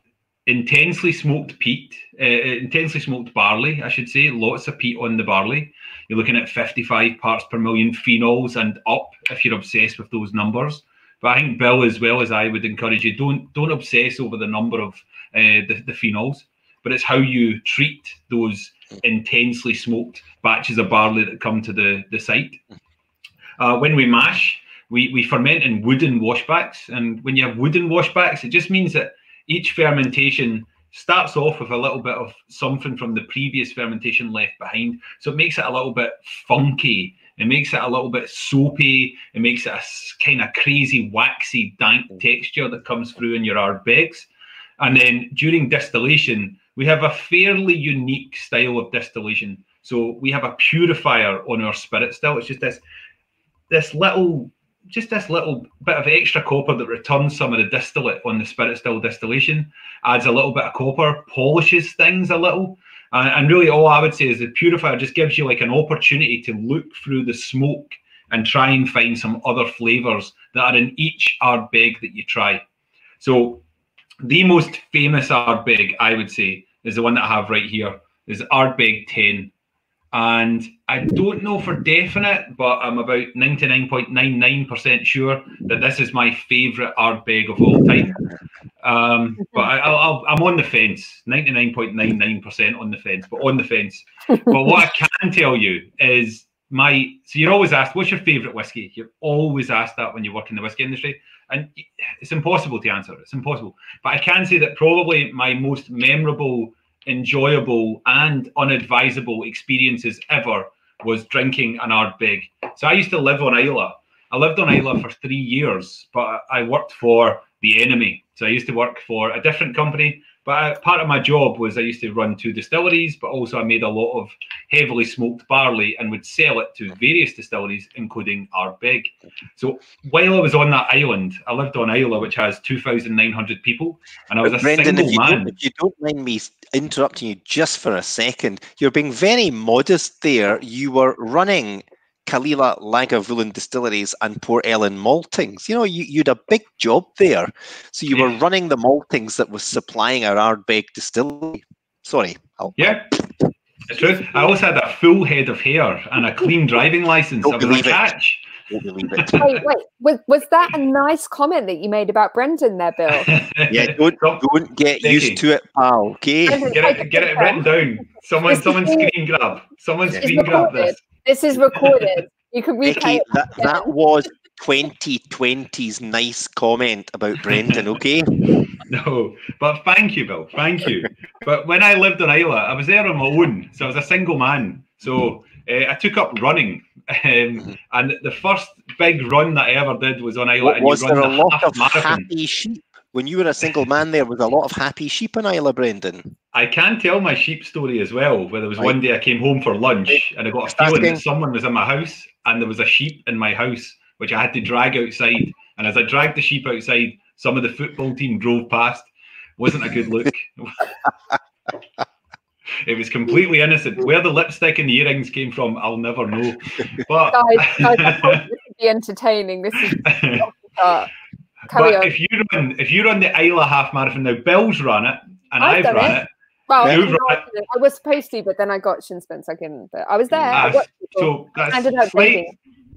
intensely smoked peat, uh, intensely smoked barley, I should say. Lots of peat on the barley. You're looking at 55 parts per million phenols and up if you're obsessed with those numbers. But I think Bill, as well as I, would encourage you don't don't obsess over the number of uh, the, the phenols, but it's how you treat those intensely smoked batches of barley that come to the the site. Uh, when we mash, we we ferment in wooden washbacks, and when you have wooden washbacks, it just means that each fermentation starts off with a little bit of something from the previous fermentation left behind. So it makes it a little bit funky. It makes it a little bit soapy. It makes it a kind of crazy, waxy, dank texture that comes through in your Ardbegs. And then during distillation, we have a fairly unique style of distillation. So we have a purifier on our spirit still. It's just this this little just this little bit of extra copper that returns some of the distillate on the spirit still distillation, adds a little bit of copper, polishes things a little. And really, all I would say is the purifier just gives you like an opportunity to look through the smoke and try and find some other flavors that are in each Ardbeg that you try. So, the most famous Ardbeg, I would say, is the one that I have right here, is Ardbeg 10. And I don't know for definite, but I'm about 99.99% sure that this is my favourite Ardbeg of all time. Um, but I, am on the fence, 99.99% on the fence, but on the fence. but what I can tell you is my, so you're always asked, what's your favourite whiskey? You're always asked that when you work in the whiskey industry. And it's impossible to answer. It's impossible. But I can say that probably my most memorable enjoyable and unadvisable experiences ever was drinking an Ardbeg. So I used to live on Islay. I lived on Islay for three years, but I worked for the enemy. So I used to work for a different company but part of my job was I used to run two distilleries, but also I made a lot of heavily smoked barley and would sell it to various distilleries, including Ardbeg. So while I was on that island, I lived on Islay, which has 2,900 people, and I was but a Brendan, single if man. If you don't mind me interrupting you just for a second, you're being very modest there. You were running Caol Ila Lagavulin Distilleries and Port Ellen Maltings. You know, you, you had a big job there. So you were mm. running the maltings that was supplying our Ardbeg distillery. Sorry. I'll, yeah. It's true. I also had a full head of hair and a clean driving license. Don't I was a catch. wait, wait. Was, was that a nice comment that you made about Brendan there, Bill? yeah, don't don't get used to it, pal. Okay. Get it, get it written down. Someone, someone screen grab. Someone screen grab this. This is recorded. You can replay that, that was 2020's nice comment about Brendan, okay? No, but thank you, Bill. Thank you. but when I lived on Islay, I was there on my own. So I was a single man. So uh, I took up running. Um, mm-hmm. and the first big run that I ever did was on Islay. What, was there a lot of marathon. happy sheep? When you were a single man there was a lot of happy sheep in Islay, Brendan. I can tell my sheep story as well, where there was right. one day I came home for lunch and I got a feeling that someone was in my house and there was a sheep in my house, which I had to drag outside. And as I dragged the sheep outside, some of the football team drove past. Wasn't a good look. it was completely innocent. Where the lipstick and the earrings came from, I'll never know. But guys, guys this would be entertaining. This is Carry but on. if you run if you run the Islay half marathon now, Bill's run it and I've, I've run it. it. Well, I was supposed to, but then I got shin splints. I couldn't. But I was there. I so that's slight,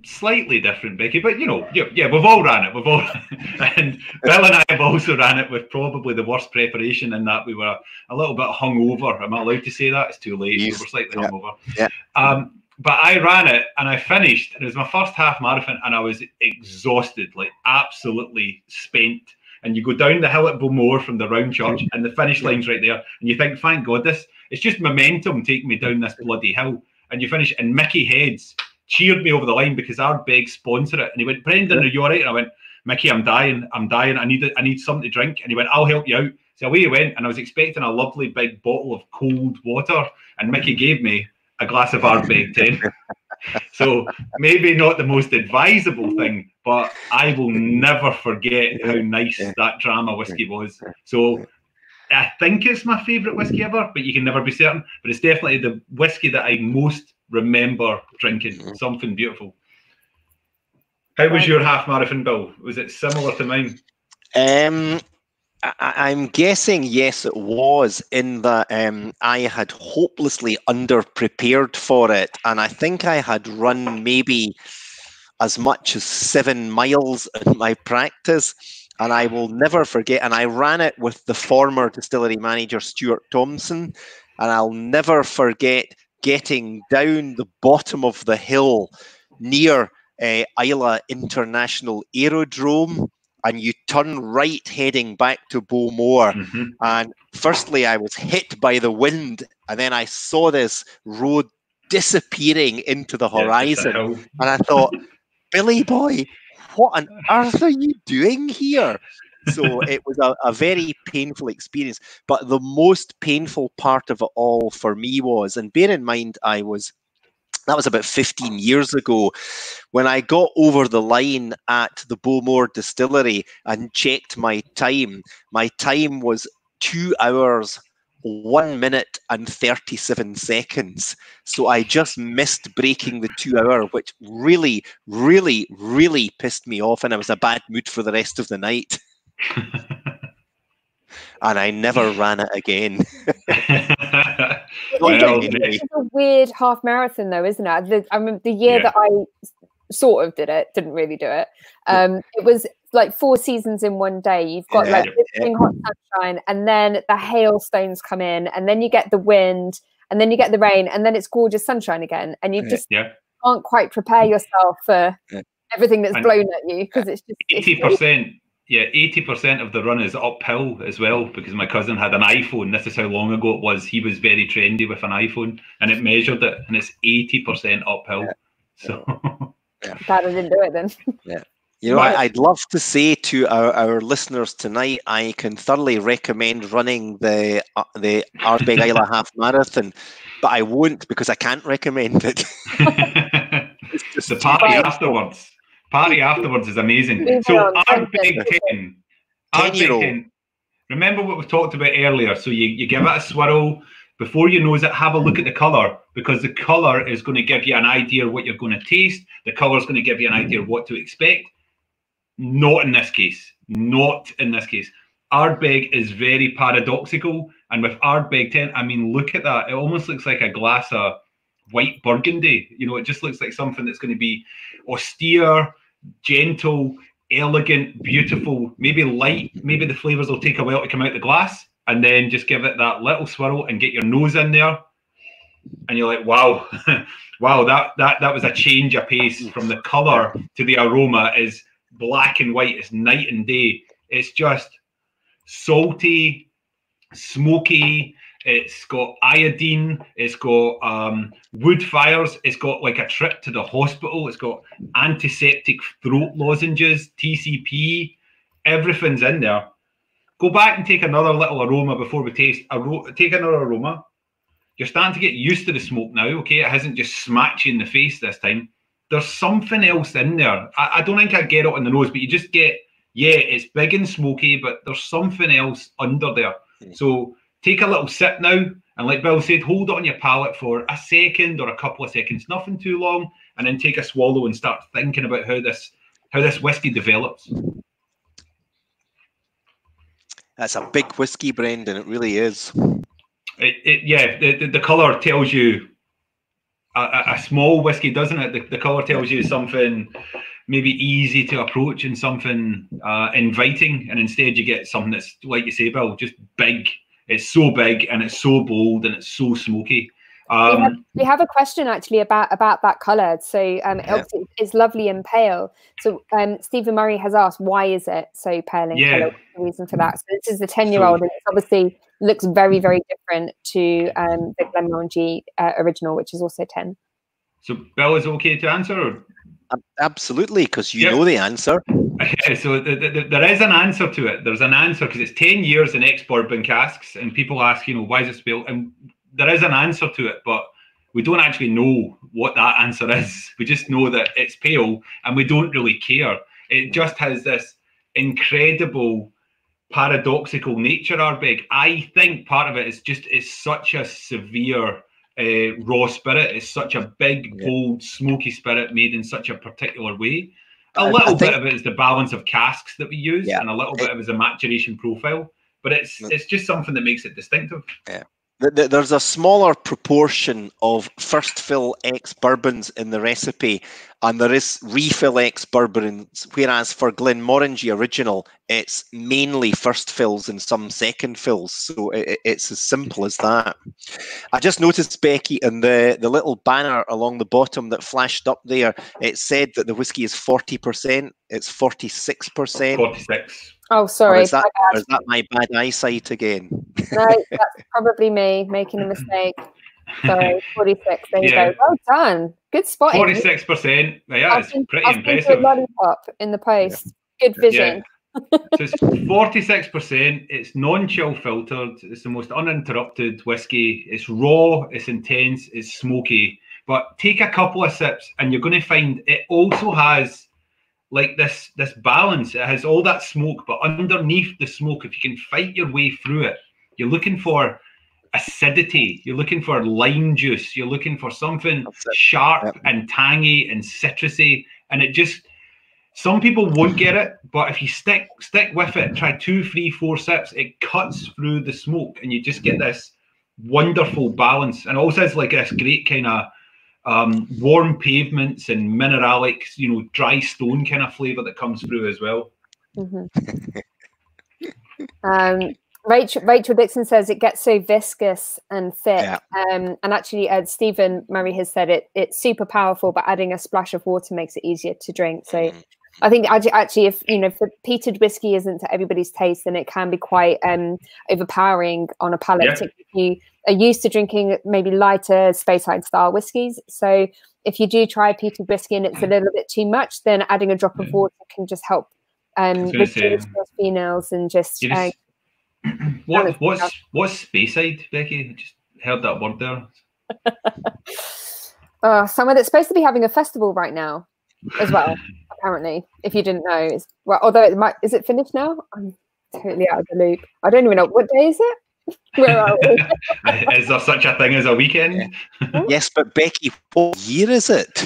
slightly different, Becky. But you know, yeah, yeah, we've all ran it. We've all, and Bill and I have also ran it with probably the worst preparation in that we were a little bit hungover. Am I allowed to say that? It's too late. Yes. We were slightly yeah. hungover. Yeah. Um, but I ran it and I finished. It was my first half marathon, and I was exhausted, like absolutely spent. And you go down the hill at Bowmore from the round church, and the finish line's right there. And you think, thank God, this it's just momentum taking me down this bloody hill. And you finish, and Mickey Heads cheered me over the line because Ardbeg sponsor it. And he went, Brendan, are you all right? And I went, Mickey, I'm dying. I'm dying. I need I need something to drink. And he went, I'll help you out. So away he went, and I was expecting a lovely big bottle of cold water, and Mickey mm. gave me a glass of Ardbeg 10. so maybe not the most advisable thing, but I will never forget how nice that drama whiskey was. So I think it's my favourite whiskey ever, but you can never be certain. But it's definitely the whiskey that I most remember drinking. Mm-hmm. Something beautiful. How was your half marathon, Bill? Was it similar to mine? Um, I, am guessing yes, it was in that um, I had hopelessly underprepared for it, and I think I had run maybe as much as seven miles in my practice. And I will never forget. And I ran it with the former distillery manager Stuart Thompson, and I'll never forget getting down the bottom of the hill near uh, Islay International Aerodrome and you turn right heading back to Bowmore. Mm-hmm. And firstly, I was hit by the wind, and then I saw this road disappearing into the horizon. Yeah, and I thought, Billy boy, what on earth are you doing here? So it was a, a very painful experience. But the most painful part of it all for me was, and bear in mind, I was that was about 15 years ago when I got over the line at the Bowmore distillery and checked my time. My time was two hours, one minute, and 37 seconds. So I just missed breaking the two hour, which really, really, really pissed me off. And I was a bad mood for the rest of the night. and I never ran it again. it's a weird half marathon, though, isn't it? The, I mean, the year yeah. that I sort of did it, didn't really do it. Um, it was like four seasons in one day. You've got yeah, like yeah. hot sunshine, and then the hailstones come in, and then you get the wind, and then you get the rain, and then it's gorgeous sunshine again, and you just can't quite prepare yourself for everything that's blown at you because it's just eighty percent yeah, eighty percent of the run is uphill as well because my cousin had an iPhone. This is how long ago it was. He was very trendy with an iPhone, and it measured it, and it's eighty percent uphill. Yeah. So yeah. Glad I didn't do it then. Yeah. You know, I, would love to say to our, our listeners tonight, I can thoroughly recommend running the uh, the Ardbeg Islay Half Marathon, but I won't because I can't recommend it. it's just the party afterwards party afterwards is amazing. So Ardbeg Ten, Ardbeg Ten. Remember what we talked about earlier. So you, you give it a swirl before you nose it. Have a look at the color because the color is going to give you an idea of what you're going to taste. The color is going to give you an idea of what to expect. Not in this case. Not in this case. Ardbeg is very paradoxical, and with Ardbeg 10, I mean, look at that. It almost looks like a glass of white burgundy. You know, it just looks like something that's going to be austere, gentle, elegant, beautiful, maybe light. Maybe the flavors will take a while to come out the glass, and then just give it that little swirl and get your nose in there. And you're like, wow, wow, that that that was a change of pace from the color to the aroma is black and white. It's night and day. It's just salty, smoky, it's got iodine. It's got um, wood fires. It's got like a trip to the hospital. It's got antiseptic throat lozenges, TCP. Everything's in there. Go back and take another little aroma before we taste. take another aroma. You're starting to get used to the smoke now. Okay, it hasn't just smacked you in the face this time. There's something else in there. I, I don't think I get it on the nose, but you just get yeah, it's big and smoky, but there's something else under there. Hmm. So take a little sip now. And like Bill said, hold it on your palate for a second or a couple of seconds, nothing too long, and then take a swallow and start thinking about how this how this whiskey develops. That's a big whiskey, Brendan. It really is. It, it yeah, the, the, the color tells you a, a, small whiskey, doesn't it? The, the color tells you something maybe easy to approach and something uh, inviting, and instead you get something that's like you say, Bill, just big it's so big and it's so bold and it's so smoky. Um, we, have, we, have, a question actually about about that color. So um, yeah. it's lovely and pale. So um, Stephen Murray has asked, why is it so pale in yeah. color? the reason for that? So this is the ten year old, and it obviously looks very very different to um, the Glenmorangie uh, original, which is also ten. So Bill, is okay to answer? Or? Absolutely, because you yep. know the answer. So the, the, the, there is an answer to it. There's an answer because it's 10 years in ex bourbon casks, and people ask, you know, why is it spilled? And there is an answer to it, but we don't actually know what that answer is. We just know that it's pale and we don't really care. It just has this incredible paradoxical nature, Ardbeg. I think part of it is just it's such a severe uh, raw spirit. It's such a big, bold, smoky spirit made in such a particular way. a little bit of it is the balance of casks that we use, yeah. and a little bit of it is a maturation profile. But it's it's just something that makes it distinctive. Yeah there's a smaller proportion of first fill ex bourbons in the recipe, and there is refill ex bourbons. Whereas for Glenmorangie original, it's mainly first fills and some second fills. So it's as simple as that. I just noticed Becky and the the little banner along the bottom that flashed up there. It said that the whiskey is forty percent. It's forty six percent. Forty six. Oh, sorry. Or is, that, or is that my bad eyesight again? No, that's probably me making a mistake. Sorry, 46. There you go. Well done. Good spotting. 46%. Yeah, it's pretty I've impressive. Lollipop in the post. Yeah. Good vision. Yeah. so it's 46%. It's non chill filtered. It's the most uninterrupted whiskey. It's raw, it's intense, it's smoky. But take a couple of sips and you're going to find it also has like this this balance. It has all that smoke, but underneath the smoke, if you can fight your way through it, you're looking for acidity. You're looking for lime juice. You're looking for something sharp yep. and tangy and citrusy, and it just some people won't get it, but if you stick stick with it, try two, three, four sips, it cuts through the smoke, and you just get this wonderful balance. And also it's like this great kind of um, warm pavements and mineralics, you know, dry stone kind of flavor that comes through as well. Mm-hmm. um, Rachel, Rachel Dixon says it gets so viscous and thick. Yeah. Um, and actually, uh, Stephen Murray has said it. It's super powerful, but adding a splash of water makes it easier to drink. So, mm-hmm. I think actually, if you know, if the peated whiskey isn't to everybody's taste, then it can be quite um, overpowering on a palate. Yeah. If you are used to drinking maybe lighter Speyside style whiskies, so if you do try peated whiskey and it's a little bit too much, then adding a drop of water can just help um, with phenols and just. just uh, what what's what's Speyside, Becky? I just heard that word there. uh, somewhere that's supposed to be having a festival right now as well. apparently, if you didn't know, is well, although it might is it finished now? I'm totally out of the loop. I don't even know what day is it. Where are we? is there such a thing as a weekend? yes, but Becky, what year is it?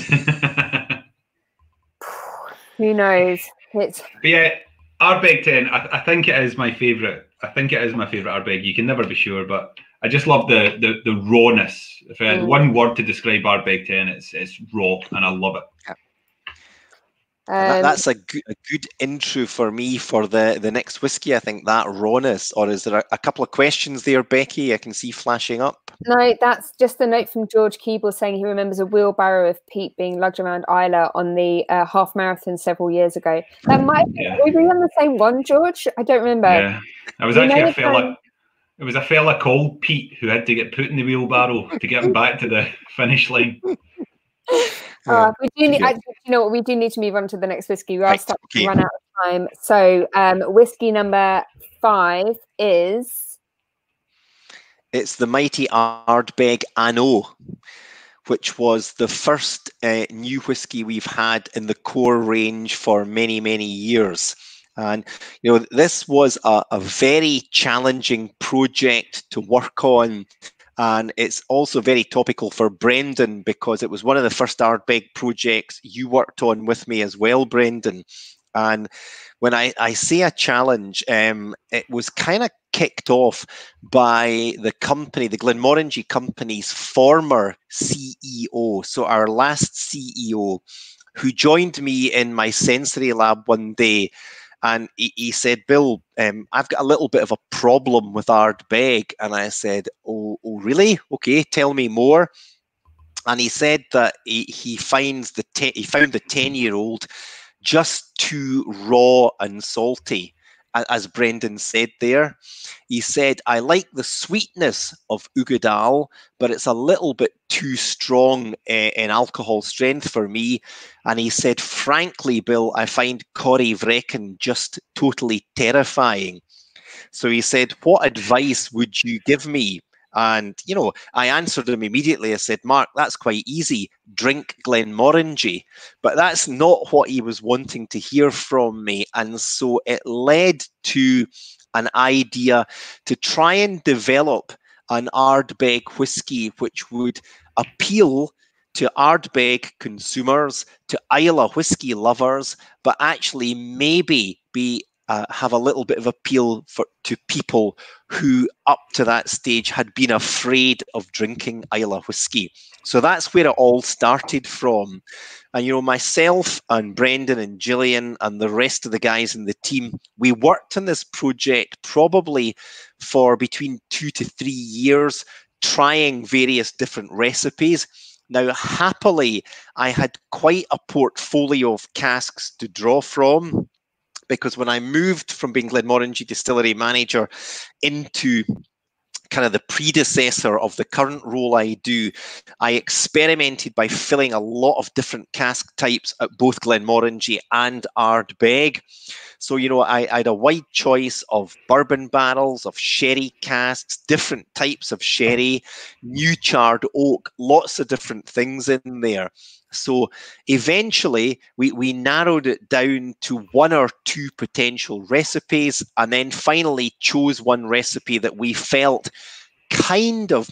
Who knows? It's but yeah, Ardbeg ten. I, I think it is my favourite. I think it is my favourite Ardbeg. You can never be sure, but I just love the the, the rawness. If I had mm. one word to describe Ardbeg ten, it's it's raw, and I love it. Yeah. Um, that's a good, a good intro for me for the, the next whiskey. I think that rawness, or is there a, a, couple of questions there, Becky? I can see flashing up. No, that's just a note from George Keeble saying he remembers a wheelbarrow of peat being lugged around Islay on the uh, half marathon several years ago. That might yeah. were we on the same one, George? I don't remember. Yeah, I was actually a fella. It was a fella called Pete who had to get put in the wheelbarrow to get him back to the finish line. Uh, we do need, actually, you know what? We do need to move on to the next whiskey. We are right. starting to run out of time. So, um, whiskey number five is. It's the mighty Ardbeg An Oa, which was the first uh, new whiskey we've had in the core range for many, many years. And you know, this was a, a very challenging project to work on and it's also very topical for Brendan because it was one of the first Ardbeg projects you worked on with me as well, Brendan. And when I, I say a challenge, um, it was kind of kicked off by the company, the Glenmorangie company's former CEO. So our last CEO, who joined me in my sensory lab one day and he, he said, Bill, um, I've got a little bit of a problem with Ardbeg. And I said, oh, oh, really? Okay, tell me more. And he said that he, he finds the te- he found the 10 year old just too raw and salty as Brendan said there. He said, I like the sweetness of Uigeadail, but it's a little bit too strong uh, in alcohol strength for me. And he said, frankly, Bill, I find Corryvreckan just totally terrifying. So he said, What advice would you give me? And, you know, I answered him immediately. I said, Mark, that's quite easy. Drink Glenmorangie. But that's not what he was wanting to hear from me. And so it led to an idea to try and develop an Ardbeg whiskey which would appeal to Ardbeg consumers, to Islay whiskey lovers, but actually maybe be uh, have a little bit of appeal for to people who up to that stage had been afraid of drinking Islay whiskey. So that's where it all started from. And you know, myself and Brendan and Gillian and the rest of the guys in the team, we worked on this project probably for between two to three years, trying various different recipes. Now, happily, I had quite a portfolio of casks to draw from because when I moved from being Glenmorangie distillery manager into kind of the predecessor of the current role I do, I experimented by filling a lot of different cask types at both Glenmorangie and Ardbeg. So, you know, I, I, had a wide choice of bourbon barrels, of sherry casks, different types of sherry, new charred oak, lots of different things in there. So eventually we, we narrowed it down to one or two potential recipes and then finally chose one recipe that we felt kind of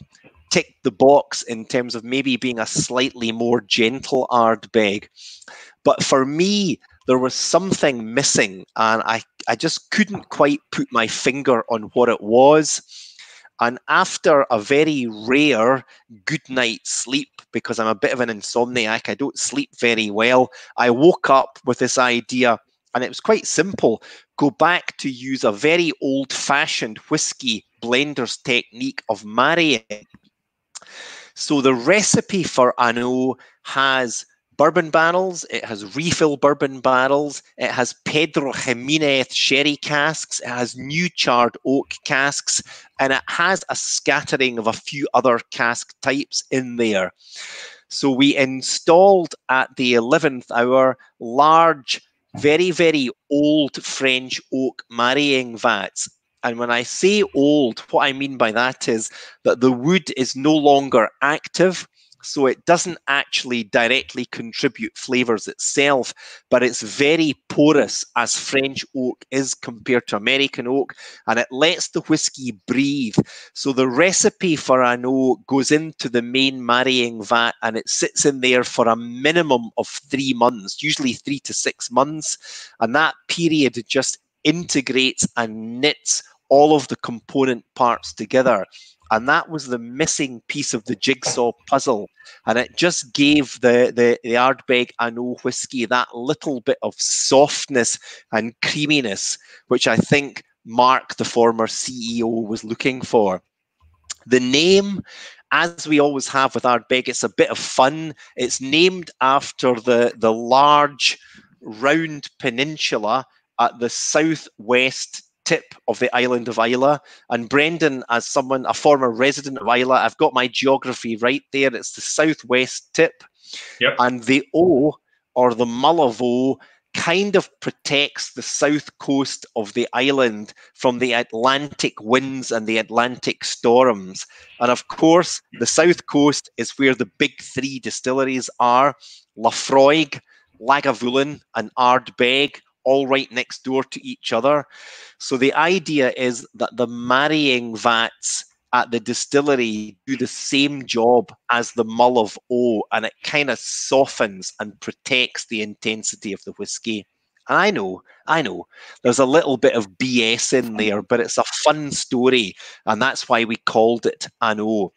ticked the box in terms of maybe being a slightly more gentle Ardbeg. But for me, there was something missing and I, I just couldn't quite put my finger on what it was. And after a very rare good night's sleep, because I'm a bit of an insomniac, I don't sleep very well, I woke up with this idea, and it was quite simple go back to use a very old fashioned whiskey blender's technique of marrying. So the recipe for An Oa has bourbon barrels, it has refill bourbon barrels, it has Pedro Ximenez sherry casks, it has new charred oak casks, and it has a scattering of a few other cask types in there. So we installed at the 11th hour large, very, very old French oak marrying vats. And when I say old, what I mean by that is that the wood is no longer active so it doesn't actually directly contribute flavors itself, but it's very porous as French oak is compared to American oak, and it lets the whiskey breathe. So the recipe for An Oa goes into the main marrying vat and it sits in there for a minimum of three months, usually three to six months. And that period just integrates and knits all of the component parts together and that was the missing piece of the jigsaw puzzle. And it just gave the the, the Ardbeg An Oa whiskey that little bit of softness and creaminess, which I think Mark, the former CEO, was looking for. The name, as we always have with Ardbeg, it's a bit of fun. It's named after the the large round peninsula at the southwest tip of the island of Islay. And Brendan, as someone, a former resident of Islay, I've got my geography right there. It's the southwest tip. Yep. And the Oa, or the Mull of Oa, kind of protects the south coast of the island from the Atlantic winds and the Atlantic storms. And of course, the south coast is where the big three distilleries are Laphroaig, Lagavulin, and Ardbeg all right next door to each other. So the idea is that the marrying vats at the distillery do the same job as the mull of Oa, and it kind of softens and protects the intensity of the whiskey. I know, I know, there's a little bit of BS in there, but it's a fun story, and that's why we called it An Oa.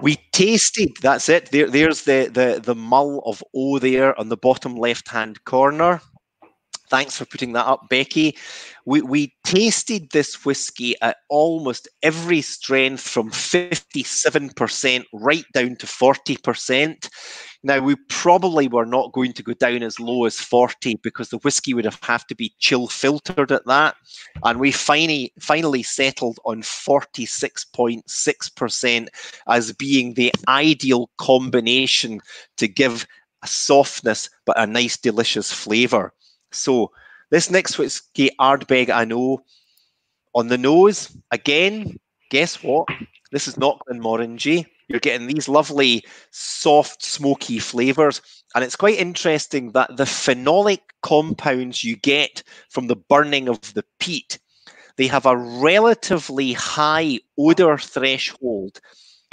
We tasted. That's it. There, there's the the the mull of Oa there on the bottom left hand corner. Thanks for putting that up, Becky. We, we tasted this whiskey at almost every strength from 57% right down to 40%. Now, we probably were not going to go down as low as 40 because the whiskey would have, have to be chill filtered at that. And we finally, finally settled on 46.6% as being the ideal combination to give a softness but a nice, delicious flavour. So this next whiskey, Ardbeg An Oa, on the nose, again, guess what? This is not Glenmorangie. You're getting these lovely, soft, smoky flavours. And it's quite interesting that the phenolic compounds you get from the burning of the peat, they have a relatively high odour threshold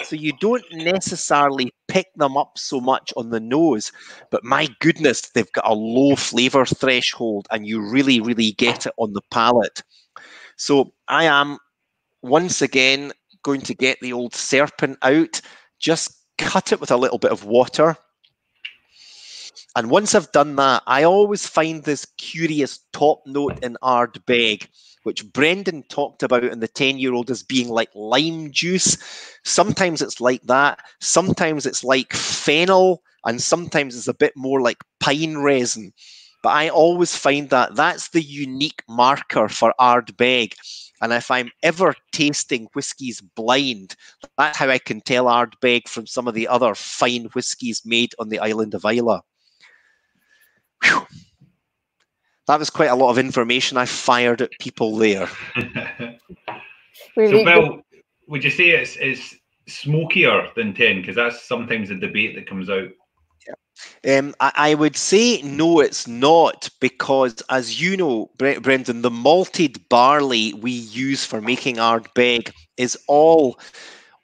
So you don't necessarily pick them up so much on the nose, but my goodness, they've got a low flavor threshold and you really, really get it on the palate. So I am once again going to get the old serpent out, just cut it with a little bit of water. And once I've done that, I always find this curious top note in Ardbeg which Brendan talked about in the 10 year old as being like lime juice. Sometimes it's like that. Sometimes it's like fennel. And sometimes it's a bit more like pine resin. But I always find that that's the unique marker for Ardbeg. And if I'm ever tasting whiskies blind, that's how I can tell Ardbeg from some of the other fine whiskies made on the island of Islay. Whew that was quite a lot of information I fired at people there. So, Bill, would you say it's it's smokier than ten? Because that's sometimes a debate that comes out. Yeah. Um, I, I, would say no, it's not, because as you know, Brendan, the malted barley we use for making Ardbeg is all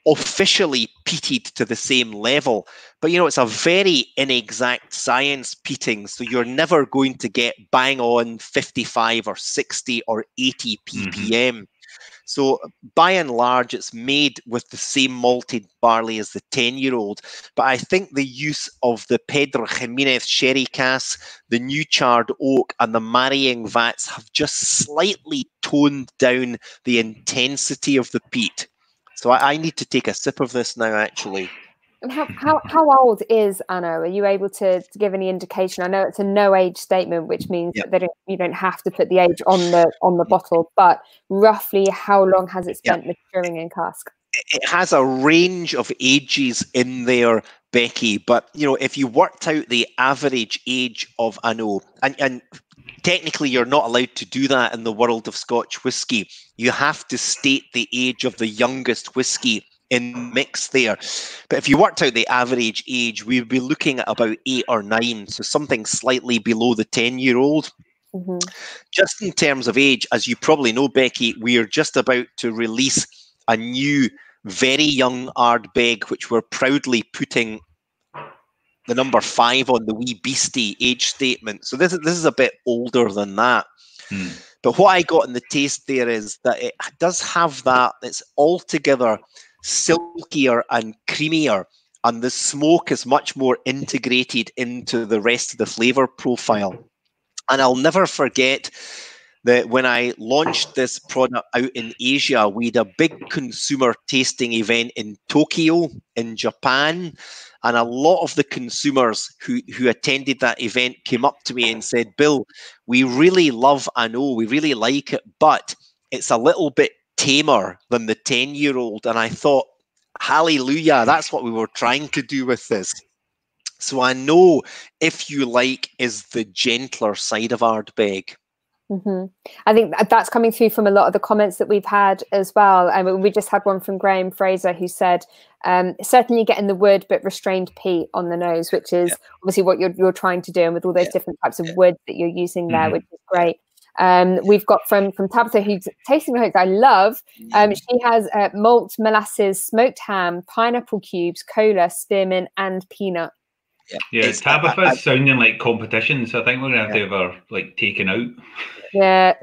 officially peated to the same level. But you know, it's a very inexact science peating, so you're never going to get bang on 55 or 60 or 80 ppm. Mm-hmm. So by and large, it's made with the same malted barley as the 10 year old. But I think the use of the Pedro Ximenez sherry cask, the new charred oak, and the marrying vats have just slightly toned down the intensity of the peat. So I, I need to take a sip of this now, actually. And how, how, how old is An Oa? Are you able to, to give any indication? I know it's a no age statement, which means yep. that don't, you don't have to put the age on the on the bottle, but roughly how long has it spent yep. maturing in cask? It has a range of ages in there, Becky. But you know, if you worked out the average age of An Oa, and, and technically you're not allowed to do that in the world of Scotch whisky. You have to state the age of the youngest whisky in mix there. But if you worked out the average age, we'd be looking at about eight or nine, so something slightly below the 10 year old. Mm-hmm. Just in terms of age, as you probably know, Becky, we are just about to release a new, very young Ardbeg, which we're proudly putting the number five on the wee beastie age statement. So this is this is a bit older than that. Hmm. But what I got in the taste there is that it does have that. It's altogether silkier and creamier, and the smoke is much more integrated into the rest of the flavor profile. And I'll never forget that when I launched this product out in Asia, we had a big consumer tasting event in Tokyo, in Japan. And a lot of the consumers who, who attended that event came up to me and said, Bill, we really love An Oa, we really like it, but it's a little bit tamer than the 10 year old. And I thought, hallelujah, that's what we were trying to do with this. So An Oa if you like is the gentler side of Ardbeg. Mm-hmm. I think that's coming through from a lot of the comments that we've had as well. I mean, we just had one from Graham Fraser who said, um, certainly getting the wood but restrained peat on the nose, which is yeah. obviously what you're, you're trying to do. And with all those yeah. different types of yeah. wood that you're using there, mm-hmm. which is great. Um, we've got from from Tabitha, who's tasting notes I love. Um, mm-hmm. she has uh, malt, molasses, smoked ham, pineapple cubes, cola, spearmint, and peanut. Yeah, yeah Tabitha's sounding like competition, so I think we're gonna have to have her like taken out. Yeah,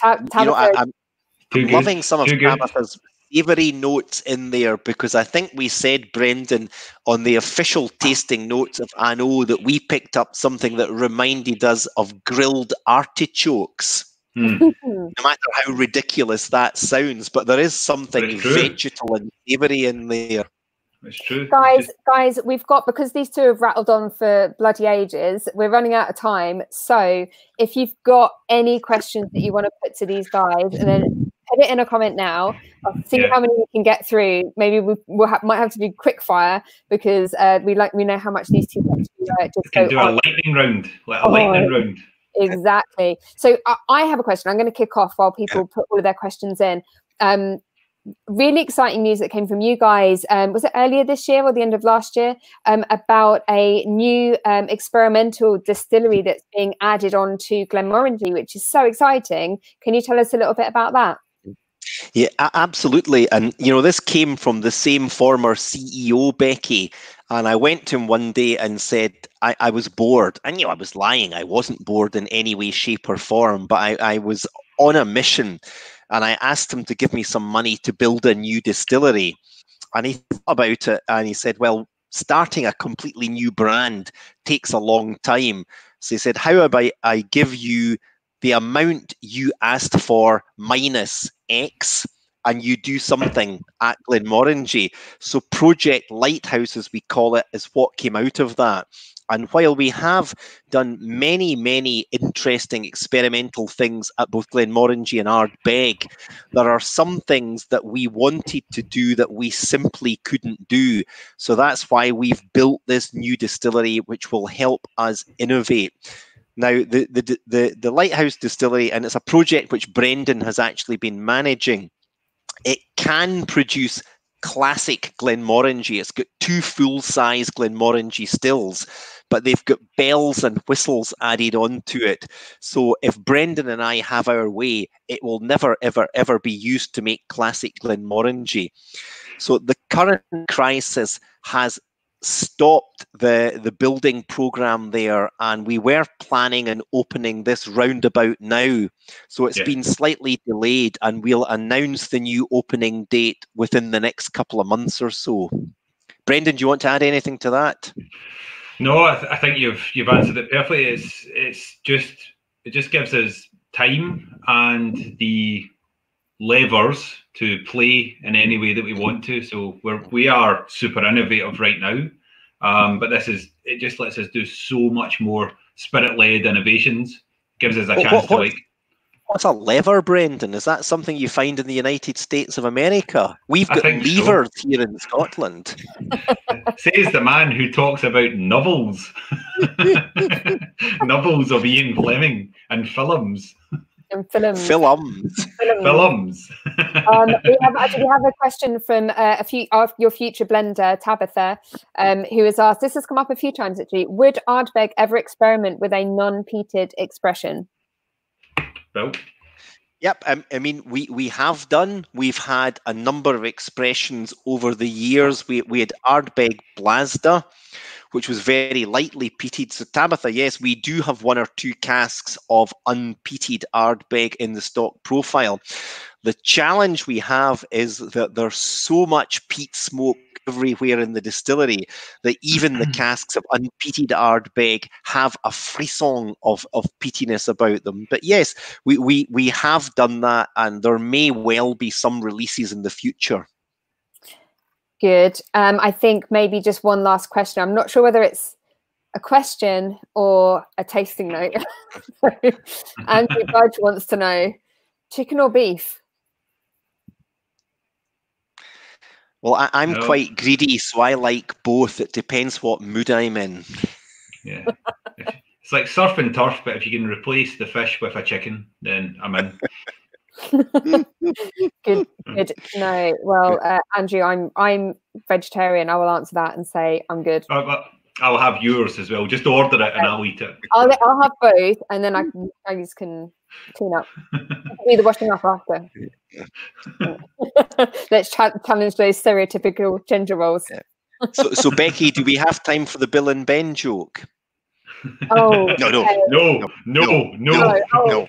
Ta- Tabitha. You know, I, am loving some of Tabitha's savoury notes in there because I think we said, Brendan, on the official tasting notes of An Oa that we picked up something that reminded us of grilled artichokes. Hmm. no matter how ridiculous that sounds, but there is something vegetal and savoury in there. It's true. Guys, guys, we've got because these two have rattled on for bloody ages. We're running out of time. So if you've got any questions that you want to put to these guys, and then put it in a comment now. I'll see yeah. how many we can get through. Maybe we will ha- might have to do quick fire because uh, we like we know how much these two uh, just can do a lightning round, like a oh, lightning round. Exactly. So I, I have a question. I'm going to kick off while people put all of their questions in. Um, really exciting news that came from you guys. Um, was it earlier this year or the end of last year? Um, about a new um, experimental distillery that's being added on to Glenmorangie, which is so exciting. Can you tell us a little bit about that? Yeah, absolutely. And, you know, this came from the same former CEO, Becky. And I went to him one day and said, I, I was bored. I knew I was lying. I wasn't bored in any way, shape, or form, but I, I was on a mission. And I asked him to give me some money to build a new distillery. And he thought about it and he said, Well, starting a completely new brand takes a long time. So he said, How about I give you the amount you asked for minus X and you do something at Glenmorangie. So Project Lighthouse, as we call it, is what came out of that. And while we have done many, many interesting experimental things at both Glenmorangie and Ardbeg, there are some things that we wanted to do that we simply couldn't do. So that's why we've built this new distillery, which will help us innovate. Now, the, the, the, the Lighthouse Distillery, and it's a project which Brendan has actually been managing, it can produce classic Glenmorangie. It's got two full-size Glenmorangie stills, but they've got bells and whistles added onto it. So if Brendan and I have our way, it will never, ever, ever be used to make classic Glenmorangie. So the current crisis has stopped the the building program there and we were planning and opening this roundabout now so it's yeah. been slightly delayed and we'll announce the new opening date within the next couple of months or so brendan do you want to add anything to that no i, th- I think you've you've answered it perfectly it's it's just it just gives us time and the levers to play in any way that we want to. So we're we are super innovative right now, um, but this is it just lets us do so much more spirit led innovations. Gives us a chance what, what, to like. What's a lever, Brendan? Is that something you find in the United States of America? We've got levers so. here in Scotland. Says the man who talks about novels, novels of Ian Fleming and films and films. Films. Films. um, we have actually have a question from uh, a few of your future blender Tabitha, um, who has asked. This has come up a few times actually. Would Ardbeg ever experiment with a non-peated expression? Well. Yep, um, I mean we we have done. We've had a number of expressions over the years. We we had Ardbeg Blasda, which was very lightly peated. So Tabitha, yes, we do have one or two casks of unpeated Ardbeg in the stock profile. The challenge we have is that there's so much peat smoke everywhere in the distillery that even the casks of unpeated Ardbeg have a frisson of, of peatiness about them. But yes, we, we, we have done that, and there may well be some releases in the future. Good. Um, I think maybe just one last question. I'm not sure whether it's a question or a tasting note. Andrew Budge wants to know chicken or beef? Well, I, am no. quite greedy, so I like both. It depends what mood I'm in. Yeah. it's like surf and turf, but if you can replace the fish with a chicken, then I'm in. good, good. No, well, uh, Andrew, I'm I'm vegetarian. I will answer that and say I'm good. Uh, I'll have yours as well. Just order it and I'll eat it. I'll I'll have both, and then I can I just can clean up. Be the washing up after. Let's challenge those stereotypical gender roles. Yeah. So, so Becky, do we have time for the Bill and Ben joke? Oh no no no no no no no, no,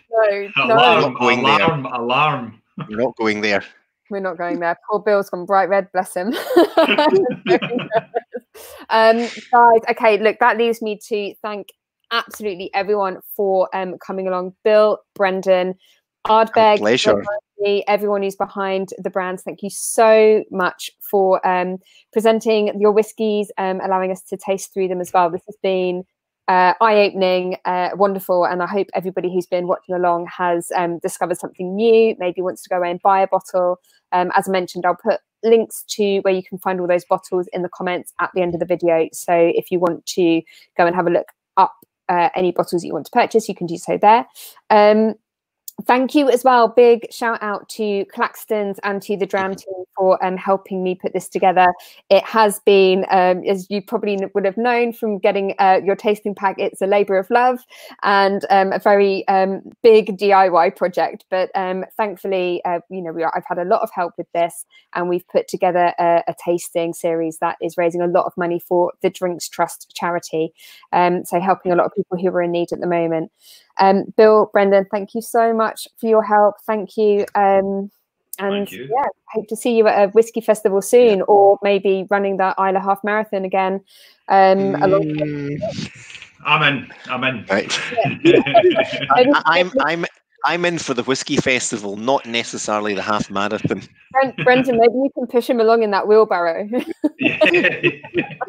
no. alarm alarm there. alarm! We're not going there. We're not going there. Poor Bill's gone bright red. Bless him. um, guys, okay, look, that leaves me to thank absolutely everyone for um coming along. Bill, Brendan, Ardbeg. Everyone who's behind the brands, thank you so much for um, presenting your whiskies, um, allowing us to taste through them as well. This has been uh, eye-opening, uh, wonderful, and I hope everybody who's been watching along has um, discovered something new. Maybe wants to go away and buy a bottle. Um, as I mentioned, I'll put links to where you can find all those bottles in the comments at the end of the video. So if you want to go and have a look up uh, any bottles that you want to purchase, you can do so there. Um, thank you as well. Big shout out to Claxton's and to the Dram team for um, helping me put this together. It has been, um, as you probably would have known from getting uh, your tasting pack, it's a labour of love and um, a very um, big DIY project. But um, thankfully, uh, you know, we are, I've had a lot of help with this, and we've put together a, a tasting series that is raising a lot of money for the Drinks Trust charity. Um, so helping a lot of people who are in need at the moment. Um, Bill, Brendan, thank you so much for your help. Thank you. Um, and Thank you. yeah, hope to see you at a whiskey festival soon, or maybe running the Islay Half Marathon again. Um, along Mm, I'm in. I'm in. right. Maybe- I, I'm I'm I'm in for the whiskey festival, not necessarily the half marathon. Brent, Brendan, maybe you can push him along in that wheelbarrow.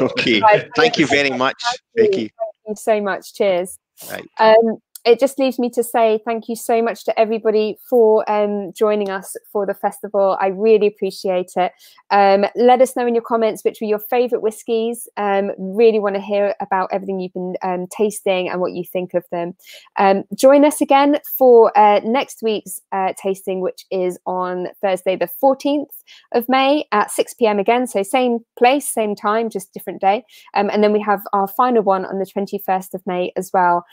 Okay. Right, Thank you very much, thank you. Becky. Thank you so much. Cheers. Right. Um, it just leaves me to say thank you so much to everybody for um, joining us for the festival. I really appreciate it. Um, let us know in your comments which were your favourite whiskies. Um, really want to hear about everything you've been um, tasting and what you think of them. Um, join us again for uh, next week's uh, tasting, which is on Thursday, the 14th of May at 6 p.m. again. So, same place, same time, just different day. Um, and then we have our final one on the 21st of May as well.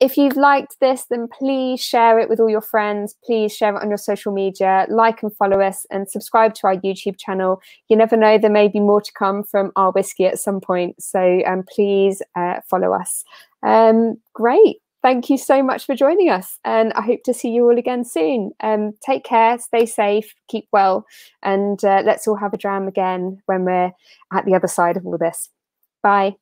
If you've liked this, then please share it with all your friends. Please share it on your social media, like and follow us, and subscribe to our YouTube channel. You never know, there may be more to come from OurWhisky at some point. So um, please uh, follow us. Um, great. Thank you so much for joining us. And I hope to see you all again soon. Um, take care, stay safe, keep well, and uh, let's all have a dram again when we're at the other side of all this. Bye.